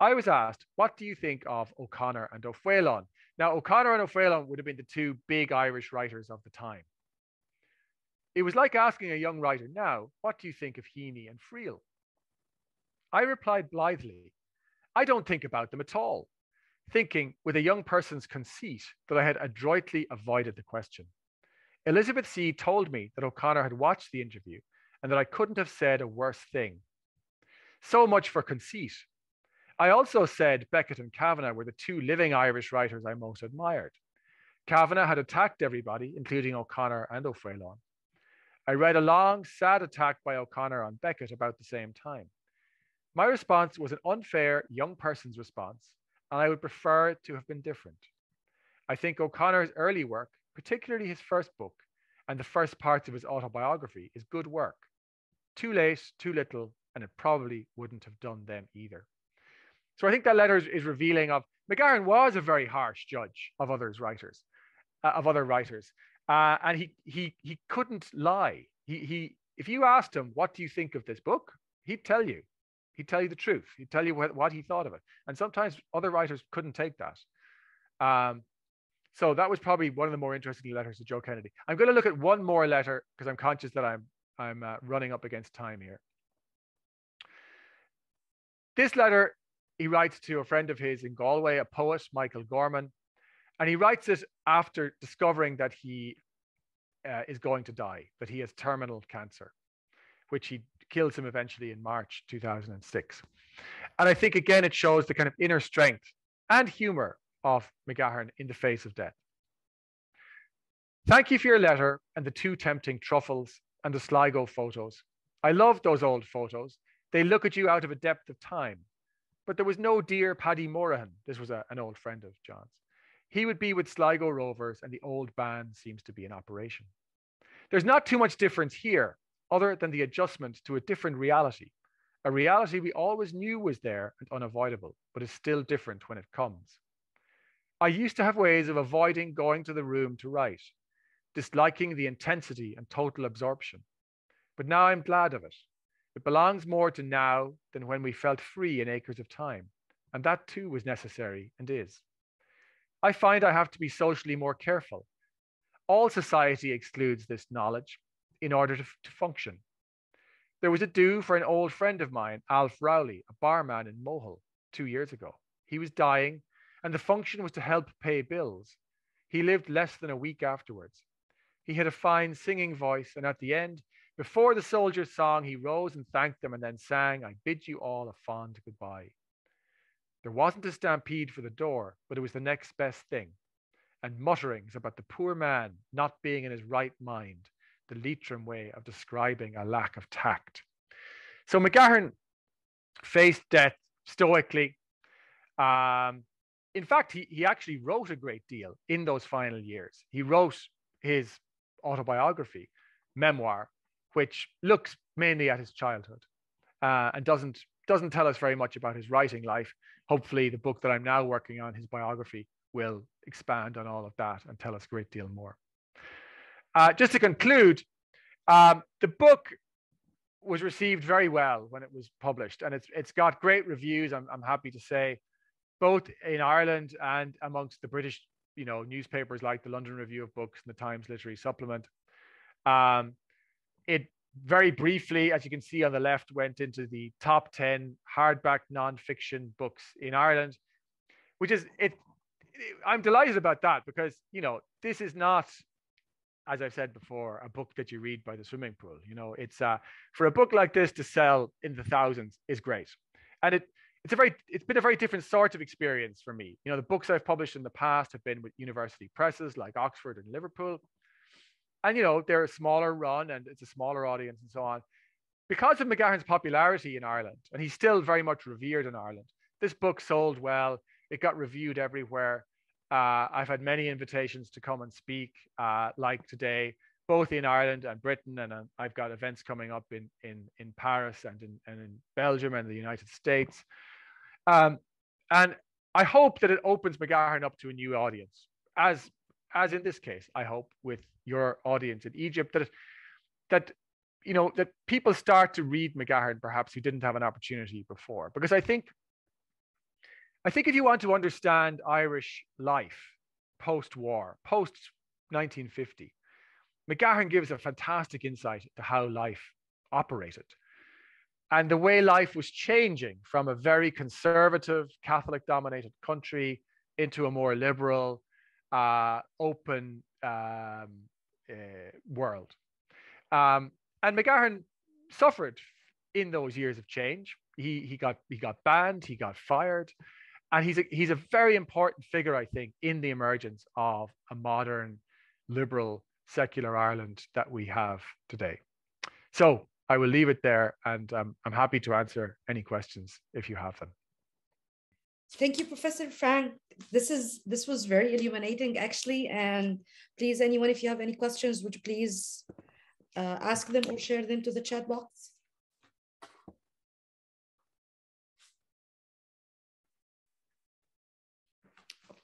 I was asked, What do you think of O'Connor and O'Faolain? Now, O'Connor and O'Faolain would have been the two big Irish writers of the time. It was like asking a young writer now, What do you think of Heaney and Friel? I replied blithely, I don't think about them at all, thinking with a young person's conceit that I had adroitly avoided the question. Elizabeth C. told me that O'Connor had watched the interview and that I couldn't have said a worse thing. So much for conceit. I also said Beckett and Kavanagh were the two living Irish writers I most admired. Kavanagh had attacked everybody, including O'Connor and O'Faolain. I read a long, sad attack by O'Connor on Beckett about the same time. My response was an unfair young person's response, and I would prefer it to have been different. I think O'Connor's early work, particularly his first book and the first parts of his autobiography, is good work. Too late, too little, and it probably wouldn't have done them either. So I think that letter is, revealing of McGahern was a very harsh judge of others writers, uh, of other writers, uh, and he he he couldn't lie. He he if you asked him what do you think of this book, he'd tell you. He'd tell you the truth. He'd tell you what, what he thought of it. And sometimes other writers couldn't take that. Um, so that was probably one of the more interesting letters to Joe Kennedy. I'm going to look at one more letter because I'm conscious that I'm I'm uh, running up against time here. This letter he writes to a friend of his in Galway, a poet, Michael Gorman, and he writes it after discovering that he uh, is going to die, that he has terminal cancer, which he kills him eventually in March 2006. And I think again it shows the kind of inner strength and humor of McGahern in the face of death. Thank you for your letter and the two tempting truffles and the Sligo photos. I love those old photos. They look at you out of a depth of time but there was no dear Paddy Morahan. This was a, an old friend of John's. He would be with Sligo Rovers, and the old band seems to be in operation. There's not too much difference here, other than the adjustment to a different reality, a reality we always knew was there and unavoidable, but is still different when it comes. I used to have ways of avoiding going to the room to write, disliking the intensity and total absorption. But now I'm glad of it. It belongs more to now than when we felt free in acres of time, and that too was necessary and is. I find I have to be socially more careful. All society excludes this knowledge in order to, to function. There was a do for an old friend of mine, Alf Rowley, a barman in Mohill, two years ago. He was dying, and the function was to help pay bills. He lived less than a week afterwards. He had a fine singing voice, and at the end, before the soldier's song, he rose and thanked them and then sang, I bid you all a fond goodbye. There wasn't a stampede for the door, but it was the next best thing. And mutterings about the poor man not being in his right mind, the Leitrim way of describing a lack of tact. So McGahern faced death stoically. Um, in fact, he, he actually wrote a great deal in those final years. He wrote his autobiography, memoir, which looks mainly at his childhood uh, and doesn't doesn't tell us very much about his writing life. Hopefully, the book that I'm now working on, his biography, will expand on all of that and tell us a great deal more. Uh, just to conclude, um, the book was received very well when it was published, and it's it's got great reviews. I'm I'm happy to say, both in Ireland and amongst the British, you know, newspapers like the London Review of Books and the Times Literary Supplement. Um, it very briefly, as you can see on the left, went into the top 10 hardback nonfiction books in Ireland, which is it. I'm delighted about that because, you know, this is not, as I've said before, a book that you read by the swimming pool. You know, it's uh, for a book like this to sell in the thousands is great. And it, it's a very, it's been a very different sort of experience for me. You know, the books I've published in the past have been with university presses like Oxford and Liverpool and you know they're a smaller run and it's a smaller audience and so on because of mcgahern's popularity in ireland and he's still very much revered in ireland this book sold well it got reviewed everywhere uh, i've had many invitations to come and speak uh, like today both in ireland and britain and uh, i've got events coming up in in in paris and in, and in belgium and the united states um, and i hope that it opens mcgahern up to a new audience as as in this case i hope with your audience in Egypt that that you know, that people start to read McGahern perhaps who didn't have an opportunity before. Because I think, I think if you want to understand Irish life post-war, post 1950, McGahern gives a fantastic insight to how life operated and the way life was changing from a very conservative Catholic dominated country into a more liberal, uh, open um, uh, world. Um, and McGahern suffered in those years of change. He, he, got, he got banned, he got fired. And he's a, he's a very important figure, I think, in the emergence of a modern, liberal, secular Ireland that we have today. So I will leave it there and um, I'm happy to answer any questions if you have them. Thank you, Professor Frank. This is this was very illuminating, actually. And please, anyone, if you have any questions, would you please uh, ask them or share them to the chat box?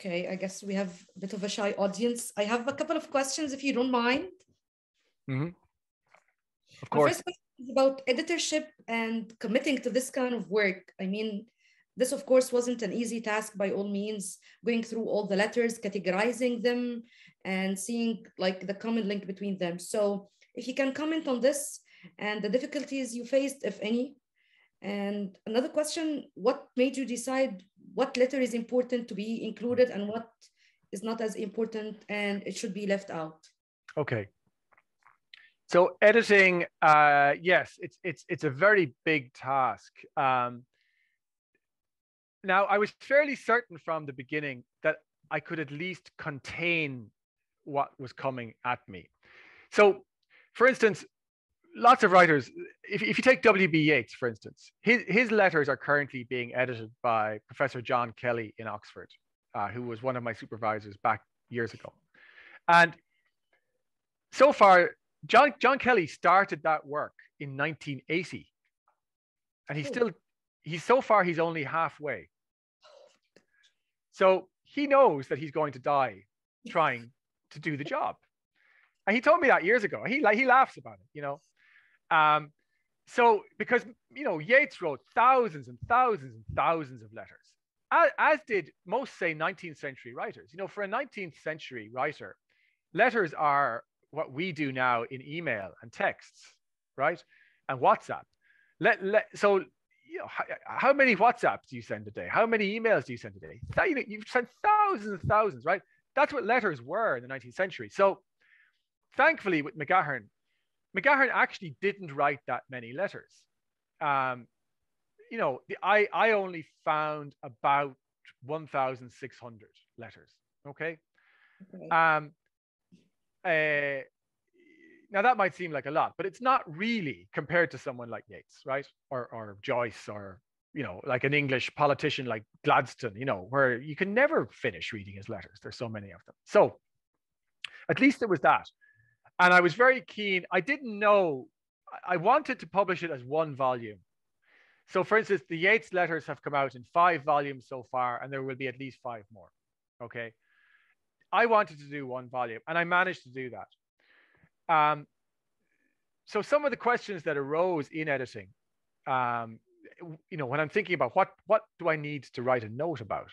Okay, I guess we have a bit of a shy audience. I have a couple of questions, if you don't mind. Mm -hmm. Of course. first question is about editorship and committing to this kind of work. I mean, this, of course, wasn't an easy task by all means, going through all the letters, categorizing them, and seeing like the common link between them. So if you can comment on this and the difficulties you faced, if any. And another question, what made you decide what letter is important to be included and what is not as important and it should be left out? Okay, so editing, uh, yes, it's it's it's a very big task. Um, now, I was fairly certain from the beginning that I could at least contain what was coming at me. So, for instance, lots of writers, if, if you take W.B. Yeats, for instance, his, his letters are currently being edited by Professor John Kelly in Oxford, uh, who was one of my supervisors back years ago. And so far, John, John Kelly started that work in 1980. And he's still, he's so far, he's only halfway. So he knows that he's going to die trying to do the job. And he told me that years ago. He, like, he laughs about it, you know. Um, so because, you know, Yeats wrote thousands and thousands and thousands of letters, as, as did most, say, 19th century writers. You know, for a 19th century writer, letters are what we do now in email and texts, right? And WhatsApp. Let, let so you know how, how, many WhatsApps do you send a day? How many emails do you send a day? You know, you've sent thousands and thousands, right? That's what letters were in the 19th century. So thankfully with McGahern, McGahern actually didn't write that many letters. Um, you know, the, I, I only found about 1,600 letters. Okay. okay. Um, uh, now that might seem like a lot, but it's not really compared to someone like Yeats, right? Or or Joyce, or you know, like an English politician like Gladstone, you know, where you can never finish reading his letters. There's so many of them. So at least it was that. And I was very keen. I didn't know, I wanted to publish it as one volume. So, for instance, the Yeats letters have come out in five volumes so far, and there will be at least five more. Okay. I wanted to do one volume and I managed to do that. Um, so some of the questions that arose in editing, um, you know, when I'm thinking about what, what do I need to write a note about?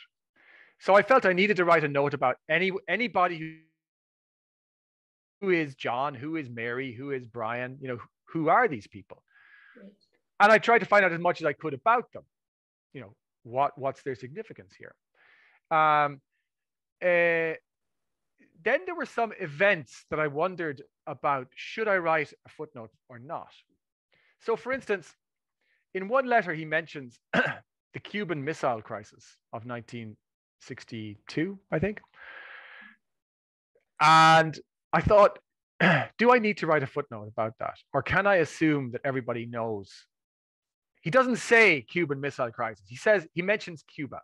So I felt I needed to write a note about any, anybody who is John, who is Mary, who is Brian, you know, who are these people? Right. And I tried to find out as much as I could about them. You know, what, what's their significance here? Um, uh, then there were some events that I wondered about should I write a footnote or not? So, for instance, in one letter, he mentions the Cuban Missile Crisis of 1962, I think. And I thought, do I need to write a footnote about that? Or can I assume that everybody knows? He doesn't say Cuban Missile Crisis. He says, he mentions Cuba.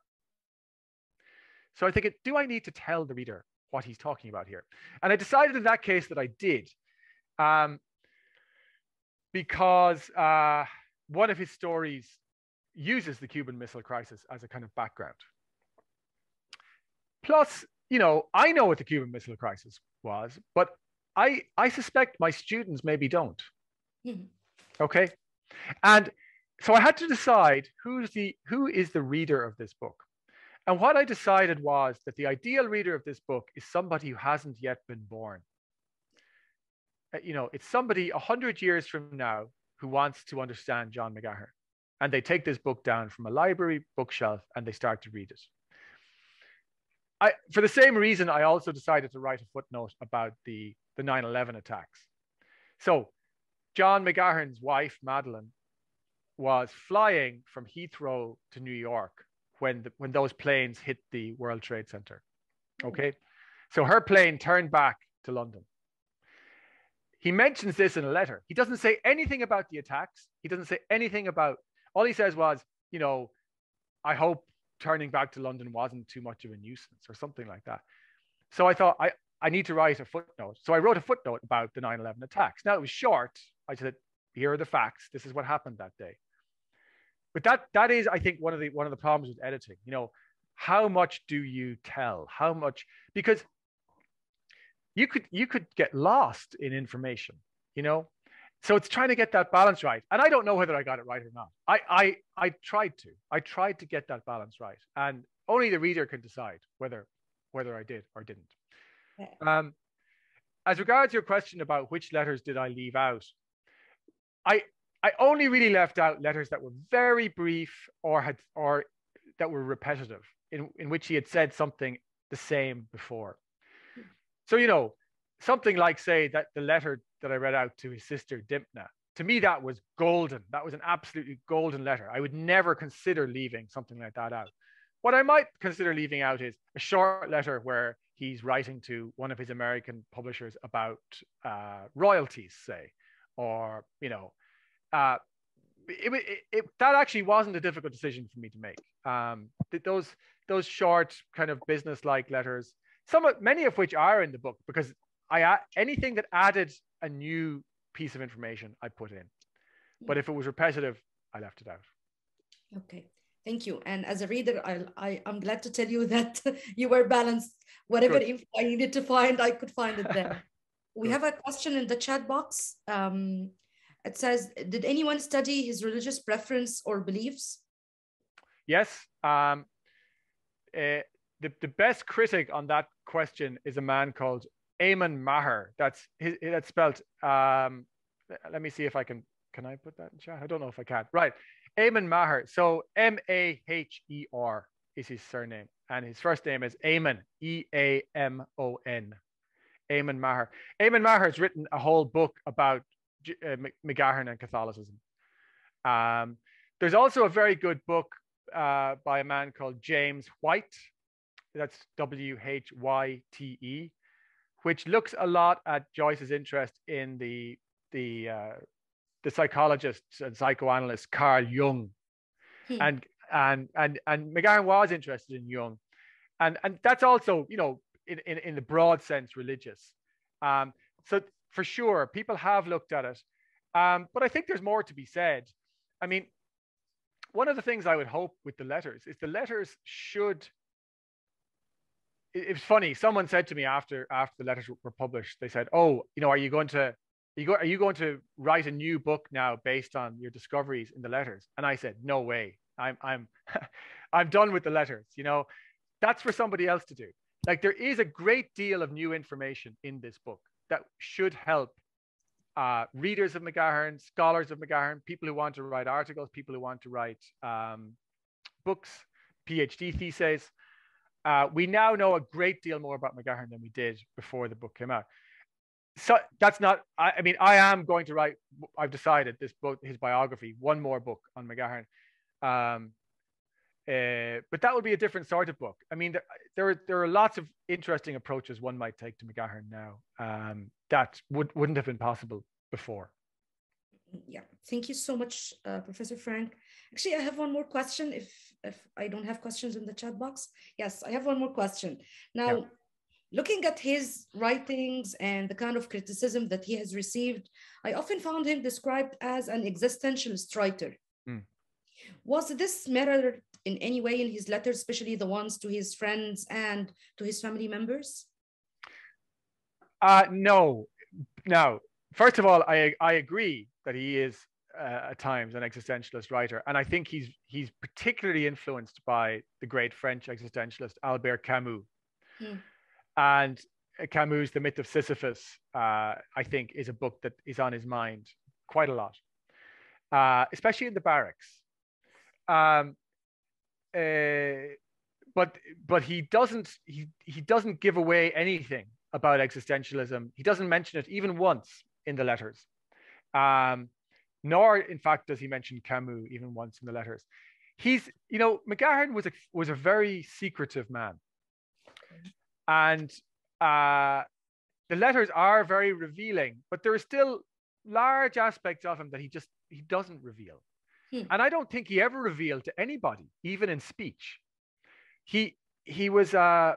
So I think, do I need to tell the reader what he's talking about here. And I decided in that case that I did um, because uh, one of his stories uses the Cuban Missile Crisis as a kind of background. Plus, you know, I know what the Cuban Missile Crisis was, but I, I suspect my students maybe don't. Mm-hmm. Okay. And so I had to decide who's the who is the reader of this book. And what I decided was that the ideal reader of this book is somebody who hasn't yet been born. Uh, you know, it's somebody a hundred years from now who wants to understand John McGahern. And they take this book down from a library bookshelf and they start to read it. I, for the same reason, I also decided to write a footnote about the, the 9-11 attacks. So John McGahern's wife, Madeline, was flying from Heathrow to New York when, the, when those planes hit the World Trade Center. Okay. So her plane turned back to London. He mentions this in a letter. He doesn't say anything about the attacks. He doesn't say anything about, all he says was, you know, I hope turning back to London wasn't too much of a nuisance or something like that. So I thought, I, I need to write a footnote. So I wrote a footnote about the 9 11 attacks. Now it was short. I said, here are the facts. This is what happened that day. But that that is, I think, one of the one of the problems with editing. You know, how much do you tell? How much because you could you could get lost in information, you know. So it's trying to get that balance right. And I don't know whether I got it right or not. I I I tried to. I tried to get that balance right. And only the reader can decide whether whether I did or didn't. Um, as regards your question about which letters did I leave out, I I only really left out letters that were very brief or had or that were repetitive, in, in which he had said something the same before. So, you know, something like say that the letter that I read out to his sister Dymphna, to me that was golden. That was an absolutely golden letter. I would never consider leaving something like that out. What I might consider leaving out is a short letter where he's writing to one of his American publishers about uh, royalties, say, or you know, uh, it, it, it, that actually wasn't a difficult decision for me to make. Um, those those short kind of business like letters, some of, many of which are in the book because I anything that added a new piece of information I put in, but if it was repetitive, I left it out. Okay. Thank you. And as a reader, I, I, am glad to tell you that you were balanced. Whatever info I needed to find, I could find it there. we have a question in the chat box. Um, it says, did anyone study his religious preference or beliefs? Yes. Um, uh, the, the best critic on that question is a man called Eamon Maher. That's his, that's spelled. Um, let me see if I can. Can I put that in chat? I don't know if I can. Right, Eamon Maher. So M A H E R is his surname, and his first name is Eamon. E A M O N. Eamon Maher. Eamon Maher has written a whole book about uh, McGahern and Catholicism. Um, there's also a very good book uh, by a man called James Whyte. That's W H Y T E, which looks a lot at Joyce's interest in the the uh, the psychologist and psychoanalyst Carl Jung, hmm. and and and and McGahern was interested in Jung, and and that's also you know in in, in the broad sense religious. Um, so for sure, people have looked at it. Um, but I think there's more to be said. I mean, one of the things I would hope with the letters is the letters should. It, was funny. Someone said to me after after the letters were published, they said, "Oh, you know, are you going to are you, go, are you going to write a new book now based on your discoveries in the letters?" And I said, "No way. I'm I'm I'm done with the letters. You know, that's for somebody else to do. Like there is a great deal of new information in this book that should help uh, readers of McGahern, scholars of McGahern, people who want to write articles, people who want to write um, books, PhD theses. Uh, we now know a great deal more about McGahern than we did before the book came out. So that's not, I, I mean, I am going to write, I've decided this book, his biography, one more book on McGahern. Um, uh, but that would be a different sort of book. I mean, there, there, are there are lots of interesting approaches one might take to McGahern now um, that would wouldn't have been possible before. Yeah, thank you so much, uh, Professor Frank. Actually, I have one more question. If if I don't have questions in the chat box, yes, I have one more question. Now, yeah. looking at his writings and the kind of criticism that he has received, I often found him described as an existentialist writer. Mm. Was this mirrored in any way in his letters, especially the ones to his friends and to his family members? Uh, no. Now, first of all, I, I agree that he is uh, at times an existentialist writer, and I think he's he's particularly influenced by the great French existentialist Albert Camus. Mm. And Camus' The Myth of Sisyphus, uh, I think, is a book that is on his mind quite a lot, uh, especially in the barracks. Um, uh, but but he doesn't he he doesn't give away anything about existentialism. He doesn't mention it even once in the letters. Um, nor, in fact, does he mention Camus even once in the letters. He's, you know, McGahern was a was a very secretive man, and uh, the letters are very revealing, but there are still large aspects of him that he just he doesn't reveal. Hmm. And I don't think he ever revealed to anybody, even in speech. He he was uh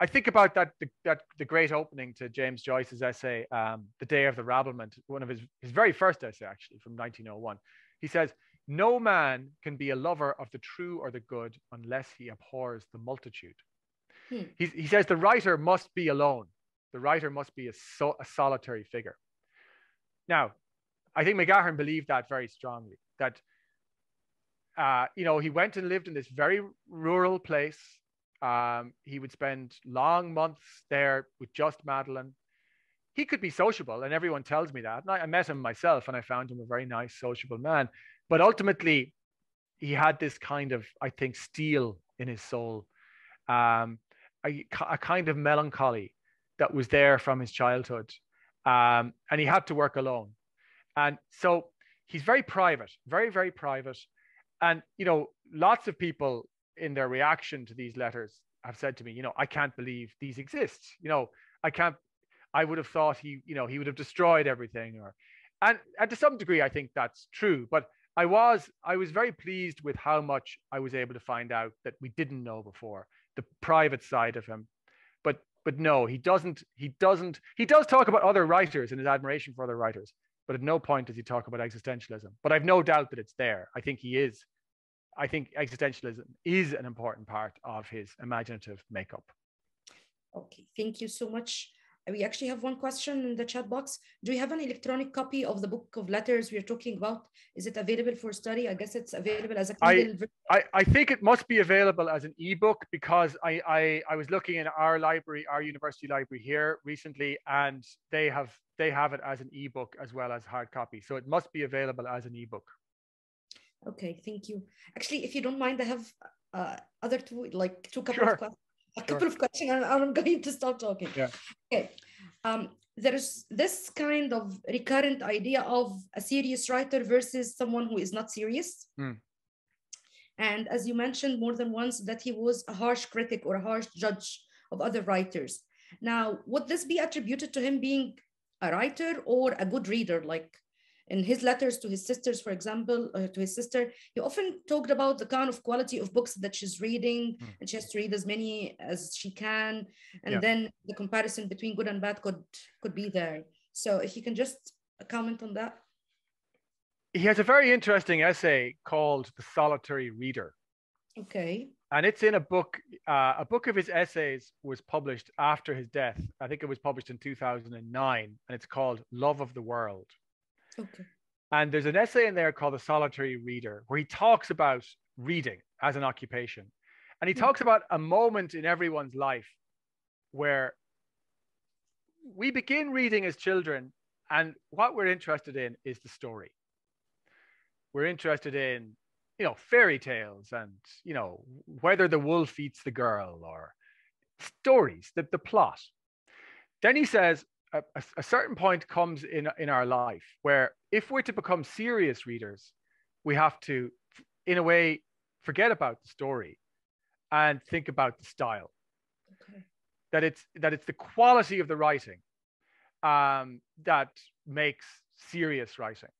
I think about that the, that the great opening to James Joyce's essay, um, "The Day of the Rabblement," one of his his very first essay, actually from 1901. He says, "No man can be a lover of the true or the good unless he abhors the multitude." Hmm. He, he says the writer must be alone. The writer must be a, so, a solitary figure. Now, I think McGahern believed that very strongly. That uh, you know he went and lived in this very rural place. Um, he would spend long months there with just Madeline. He could be sociable, and everyone tells me that. And I, I met him myself, and I found him a very nice, sociable man. But ultimately, he had this kind of, I think, steel in his soul. Um, a, a kind of melancholy that was there from his childhood. Um, and he had to work alone. And so he's very private, very, very private. And, you know, lots of people in their reaction to these letters have said to me, you know, I can't believe these exist. You know, I can't, I would have thought he, you know, he would have destroyed everything or, and, and to some degree, I think that's true. But I was, I was very pleased with how much I was able to find out that we didn't know before the private side of him. But but no, he doesn't. He doesn't. He does talk about other writers and his admiration for other writers, but at no point does he talk about existentialism. But I've no doubt that it's there. I think he is. I think existentialism is an important part of his imaginative makeup. Okay, thank you so much we actually have one question in the chat box. Do you have an electronic copy of the book of letters we're talking about? Is it available for study? I guess it's available as a I, I, I think it must be available as an ebook because I, I, I was looking in our library, our university library here recently, and they have they have it as an ebook as well as hard copy. So it must be available as an ebook. Okay, thank you. Actually, if you don't mind, I have uh, other two, like two couple sure. of questions a couple of questions and I'm going to stop talking. Yeah. Okay. Um, there's this kind of recurrent idea of a serious writer versus someone who is not serious. Mm. And as you mentioned more than once, that he was a harsh critic or a harsh judge of other writers. Now, would this be attributed to him being a writer or a good reader, like in his letters to his sisters, for example, uh, to his sister, he often talked about the kind of quality of books that she's reading, mm. and she has to read as many as she can, and yeah. then the comparison between good and bad could could be there. So if you can just comment on that. He has a very interesting essay called "The Solitary Reader." Okay. And it's in a book. Uh, a book of his essays was published after his death. I think it was published in 2009, and it's called "Love of the World." Okay. And there's an essay in there called The Solitary Reader, where he talks about reading as an occupation. And he talks about a moment in everyone's life where we begin reading as children, and what we're interested in is the story. We're interested in, you know, fairy tales and, you know, whether the wolf eats the girl or stories, the, the plot. Then he says, a, a, certain point comes in in our life where if we're to become serious readers we have to in a way forget about the story and think about the style okay. that it's that it's the quality of the writing um, that makes serious writing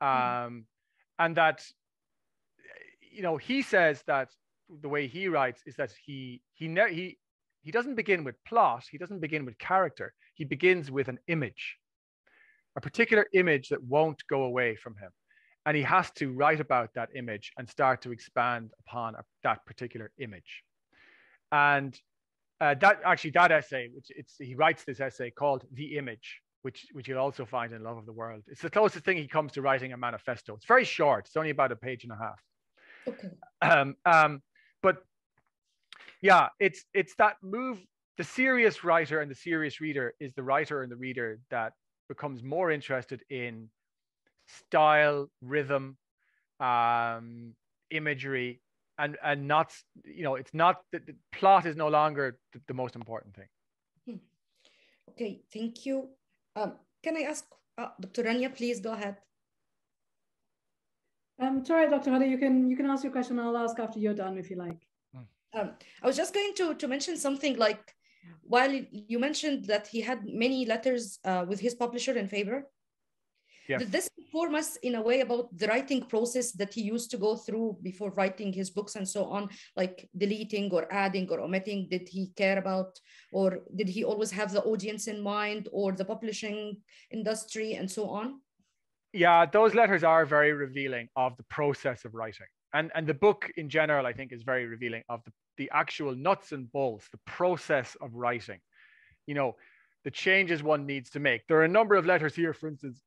hmm. um, mm. and that you know he says that the way he writes is that he he ne- he he doesn't begin with plot he doesn't begin with character he begins with an image, a particular image that won't go away from him. And he has to write about that image and start to expand upon a, that particular image. And uh, that actually, that essay, which it's, he writes this essay called The Image. which which you'll also find in Love of the World. It's the closest thing he comes to writing a manifesto. It's very short. It's only about a page and a half. Okay. Um, um, but yeah, it's it's that move. The serious writer and the serious reader is the writer and the reader that becomes more interested in style, rhythm, um, imagery, and and not you know it's not the, the plot is no longer the, the most important thing. Hmm. Okay, thank you. Um, can I ask uh, Dr. Rania, please go ahead. Um, it's all right, Dr. Hoda, you can you can ask your question. I'll ask after you're done if you like. Hmm. Um, I was just going to to mention something like while you mentioned that he had many letters uh, with his publisher in Faber. Did this inform us in a way about the writing process that he used to go through before writing his books and so on, like deleting or adding or omitting? Did he care about, or did he always have the audience in mind or the publishing industry and so on? Yeah, those letters are very revealing of the process of writing. And, and the book in general, I think, is very revealing of the, the actual nuts and bolts, the process of writing. You know, the changes one needs to make. There are a number of letters here, for instance,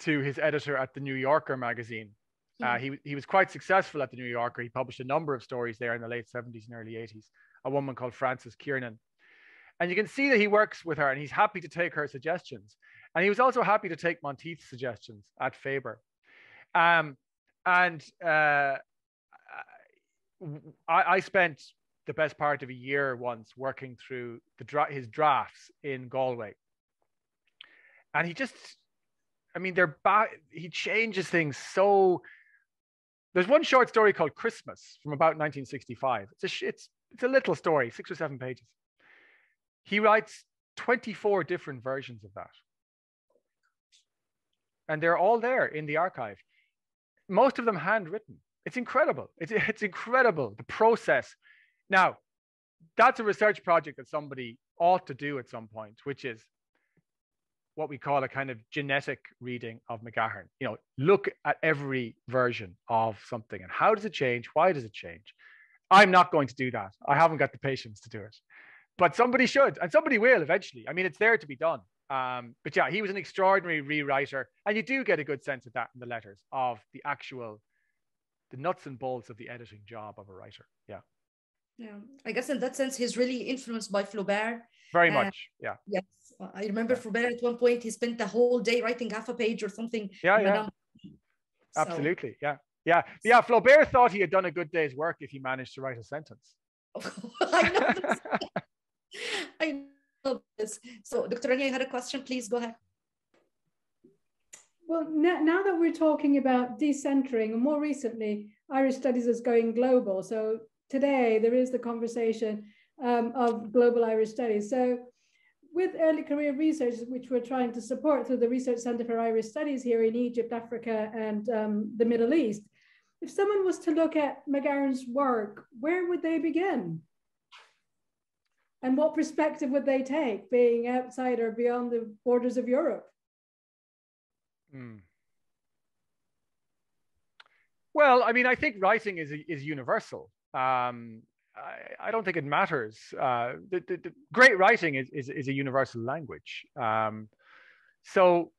to his editor at the New Yorker magazine. Uh, he, he was quite successful at the New Yorker. He published a number of stories there in the late 70s and early 80s. A woman called Frances Kiernan. And you can see that he works with her and he's happy to take her suggestions. And he was also happy to take Monteith's suggestions at Faber. Um, and uh, I, I, spent the best part of a year once working through the dra- his drafts in Galway. And he just I mean, they're back. He changes things so. There's one short story called Christmas from about 1965. It's a it's it's a little story, six or seven pages. He writes 24 different versions of that, and they're all there in the archive. Most of them handwritten. It's incredible. It's it's incredible the process. Now, that's a research project that somebody ought to do at some point, which is what we call a kind of genetic reading of McGahern. You know, look at every version of something and how does it change? Why does it change? I'm not going to do that. I haven't got the patience to do it, but somebody should, and somebody will eventually. I mean, it's there to be done. Um, but yeah, he was an extraordinary rewriter, and you do get a good sense of that in the letters of the actual, the nuts and bolts of the editing job of a writer. Yeah. Yeah, I guess in that sense, he's really influenced by Flaubert. Very uh, much, yeah. Yes, I remember yeah. Flaubert at one point he spent the whole day writing half a page or something. Yeah, yeah. So. Absolutely, yeah, yeah, yeah. Flaubert thought he had done a good day's work if he managed to write a sentence. I know this. I know this. So, Dr. Rania, you had a question. Please go ahead. Well, now, now that we're talking about decentering, and more recently, Irish Studies is going global. So today there is the conversation um, of global Irish Studies. So with early career research, which we're trying to support through the Research Center for Irish Studies here in Egypt, Africa, and um, the Middle East, if someone was to look at McGahern's work, where would they begin? And what perspective would they take, being outside or beyond the borders of Europe? Mm. Well, I mean, I think writing is is universal. Um, I, I, don't think it matters. Uh, the, the, the, great writing is, is, is a universal language. Um, so,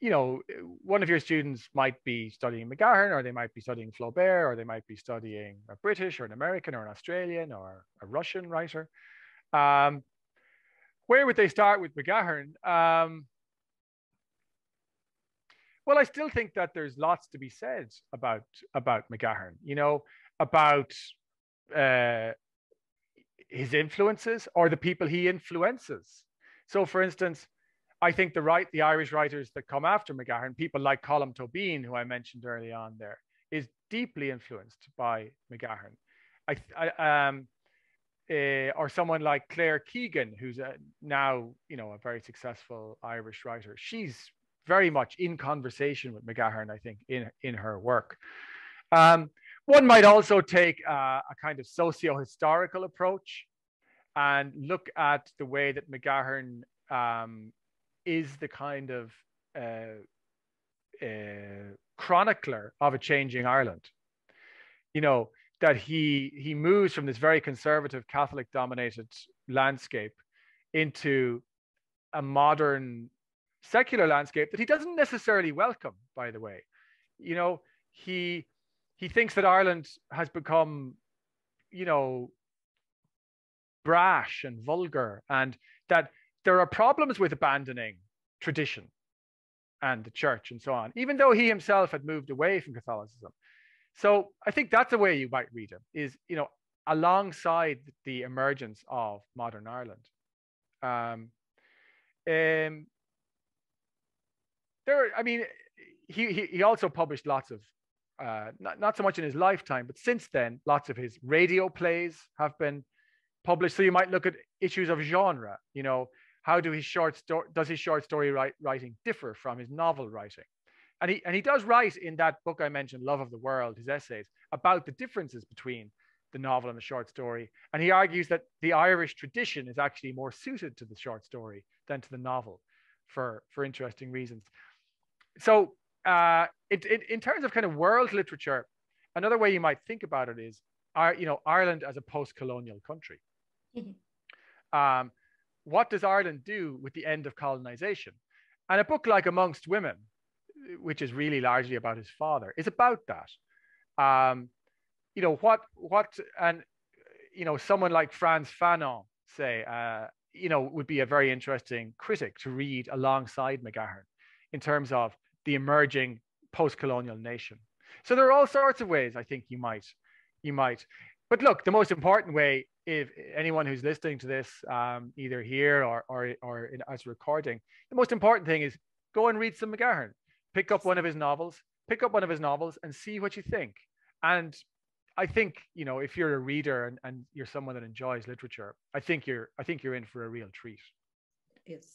you know, one of your students might be studying McGahern, or they might be studying Flaubert, or they might be studying a British, or an American, or an Australian, or a Russian writer. Um, where would they start with McGahern? Um, well, I still think that there's lots to be said about about McGahern. You know, about uh, his influences or the people he influences. So, for instance, I think the right, the Irish writers that come after McGahern, people like Colm Tóibín, who I mentioned early on, there is deeply influenced by McGahern. I, I um, uh, or someone like Claire Keegan, who's a, now you know a very successful Irish writer. She's very much in conversation with McGahern, I think, in in her work. Um, one might also take a kind of socio-historical approach and look at the way that McGahern um, is the kind of uh, uh, chronicler of a changing Ireland. You know that he he moves from this very conservative Catholic dominated landscape into a modern secular landscape that he doesn't necessarily welcome, by the way. You know, he he thinks that Ireland has become, you know, brash and vulgar, and that there are problems with abandoning tradition and the church and so on, even though he himself had moved away from Catholicism. So I think that's a way you might read him is, you know, alongside the emergence of modern Ireland. Um, um, there, I mean, he, he, he also published lots of, uh, not, not so much in his lifetime, but since then, lots of his radio plays have been published. So you might look at issues of genre, you know, how do his short story, does his short story write, writing differ from his novel writing? And he, and he does write in that book I mentioned, Love of the World, his essays, about the differences between the novel and the short story. And he argues that the Irish tradition is actually more suited to the short story than to the novel for, for interesting reasons. So, uh, it, it, in terms of kind of world literature, another way you might think about it is, you know, Ireland as a post-colonial country. Mm-hmm. Um, what does Ireland do with the end of colonization? And a book like Amongst Women, which is really largely about his father, is about that. Um, you know what what and you know someone like Frantz Fanon say uh, you know would be a very interesting critic to read alongside McGahern in terms of the emerging post-colonial nation. So there are all sorts of ways I think you might you might. But look, the most important way, if anyone who's listening to this, um, either here or or, or in, as recording, the most important thing is go and read some McGahern. Pick up one of his novels. Pick up one of his novels and see what you think. And I think you know if you're a reader and, and you're someone that enjoys literature, I think you're I think you're in for a real treat. Yes.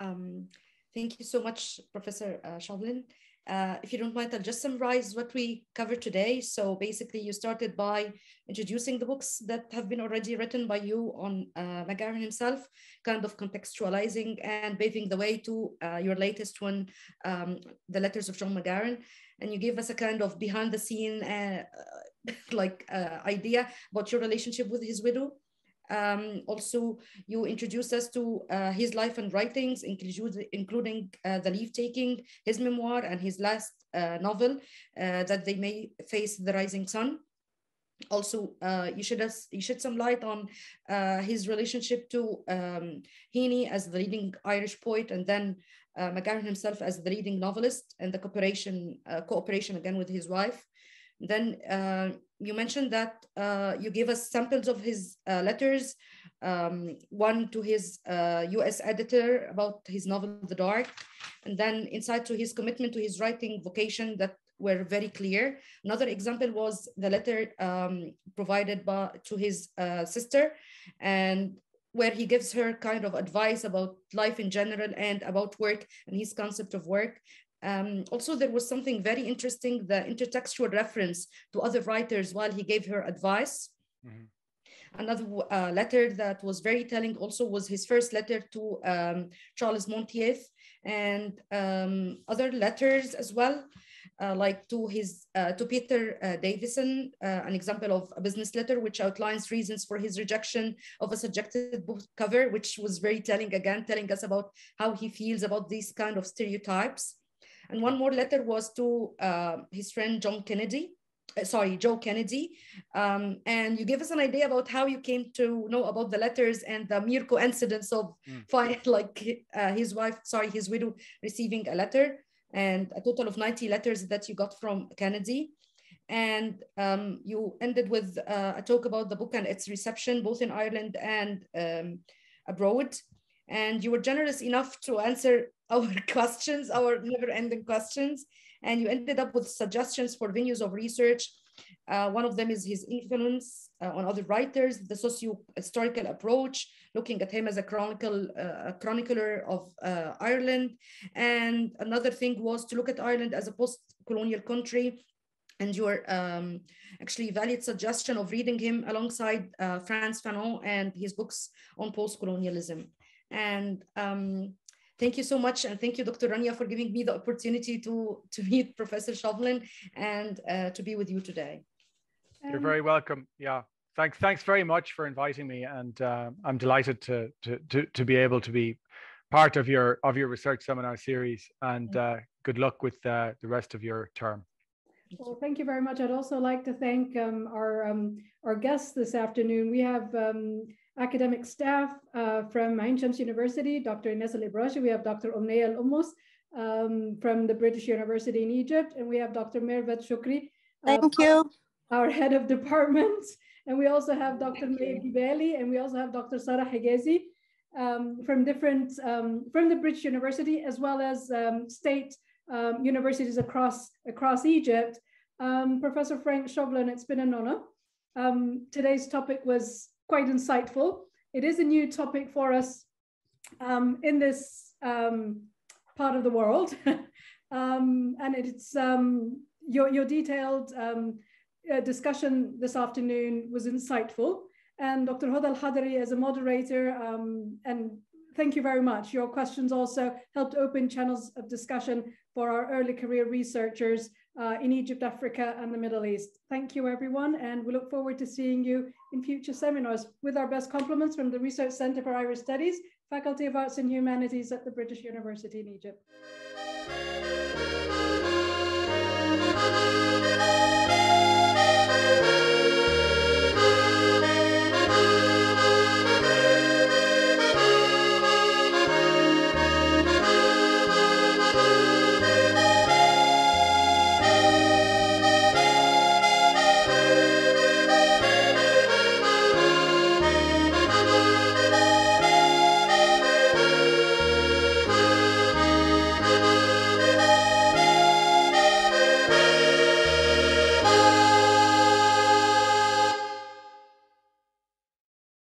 Um, thank you so much, Professor uh, Shovlin. Uh, if you don't mind, I'll just summarize what we covered today. So basically, you started by introducing the books that have been already written by you on uh, McGahern himself, kind of contextualizing and paving the way to uh, your latest one, um, The Letters of John McGahern. And you gave us a kind of behind the scene uh, like uh, idea about your relationship with his widow. Um, also, you introduced us to uh, his life and writings, include, including uh, the leave taking, his memoir, and his last uh, novel, uh, that they may face the rising sun. Also, uh, you should us, you shed some light on his relationship to um, Heaney as the leading Irish poet, and then uh, McGahern himself as the leading novelist, and the cooperation cooperation again with his wife. Then uh, you mentioned that uh, you gave us samples of his uh, letters, um, one to his US uh, editor about his novel, The Dark, and then insight to his commitment to his writing vocation that were very clear. Another example was the letter um, provided by, to his uh, sister, and where he gives her kind of advice about life in general and about work and his concept of work. Um, also, there was something very interesting, the intertextual reference to other writers while he gave her advice. Mm-hmm. Another uh, letter that was very telling also was his first letter to um, Charles Monteith and um, other letters as well. Uh, like to his uh, to Peter uh, Davison, uh, an example of a business letter which outlines reasons for his rejection of a suggested book cover, which was very telling again, telling us about how he feels about these kind of stereotypes. And one more letter was to uh, his friend John Kennedy, uh, sorry, Joe Kennedy. Um, and you give us an idea about how you came to know about the letters and the mere coincidence of mm. like uh, his wife, sorry, his widow receiving a letter and a total of 90 letters that you got from Kennedy. And um, you ended with uh, a talk about the book and its reception, both in Ireland and um, abroad. And you were generous enough to answer our questions, our never ending questions. And you ended up with suggestions for venues of research. Uh, one of them is his influence uh, on other writers, the socio-historical approach, looking at him as a chronicle, uh, chronicler of uh, Ireland. And another thing was to look at Ireland as a post-colonial country and your um, actually valid suggestion of reading him alongside uh, Frantz Fanon and his books on post-colonialism. And um, Thank you so much. And thank you, Dr. Rania, for giving me the opportunity to, to meet Professor Shovlin and uh, to be with you today. You're very welcome. Yeah. Thanks, thanks very much for inviting me. And uh, I'm delighted to, to, to, to be able to be part of your of your research seminar series. And uh, good luck with uh, the rest of your term. Well, thank you very much. I'd also like to thank um, our um, our guests this afternoon. We have um, academic staff uh, from Ain Shams University, Dr. Ines Ibrashi. We have Dr. Omneya Al Umus um, from the British University in Egypt, and we have Dr. Mervat Shukri. Uh, thank you. Our head of department. And we also have Dr. May Bailey, and we also have Dr. Sarah Higazi um, from different, um, from the British University, as well as um, state um, universities across, across Egypt. Um, Professor Frank Shovlin, it's been an honor. Um, today's topic was quite insightful. It is a new topic for us um, in this um, part of the world. Um, and it's your, your detailed uh, discussion this afternoon was insightful. And Dr. Hoda El Hadary as a moderator, um, and thank you very much. Your questions also helped open channels of discussion for our early career researchers uh, in Egypt, Africa, and the Middle East. Thank you, everyone, and we look forward to seeing you in future seminars with our best compliments from the Research Center for Irish Studies, Faculty of Arts and Humanities at the British University in Egypt.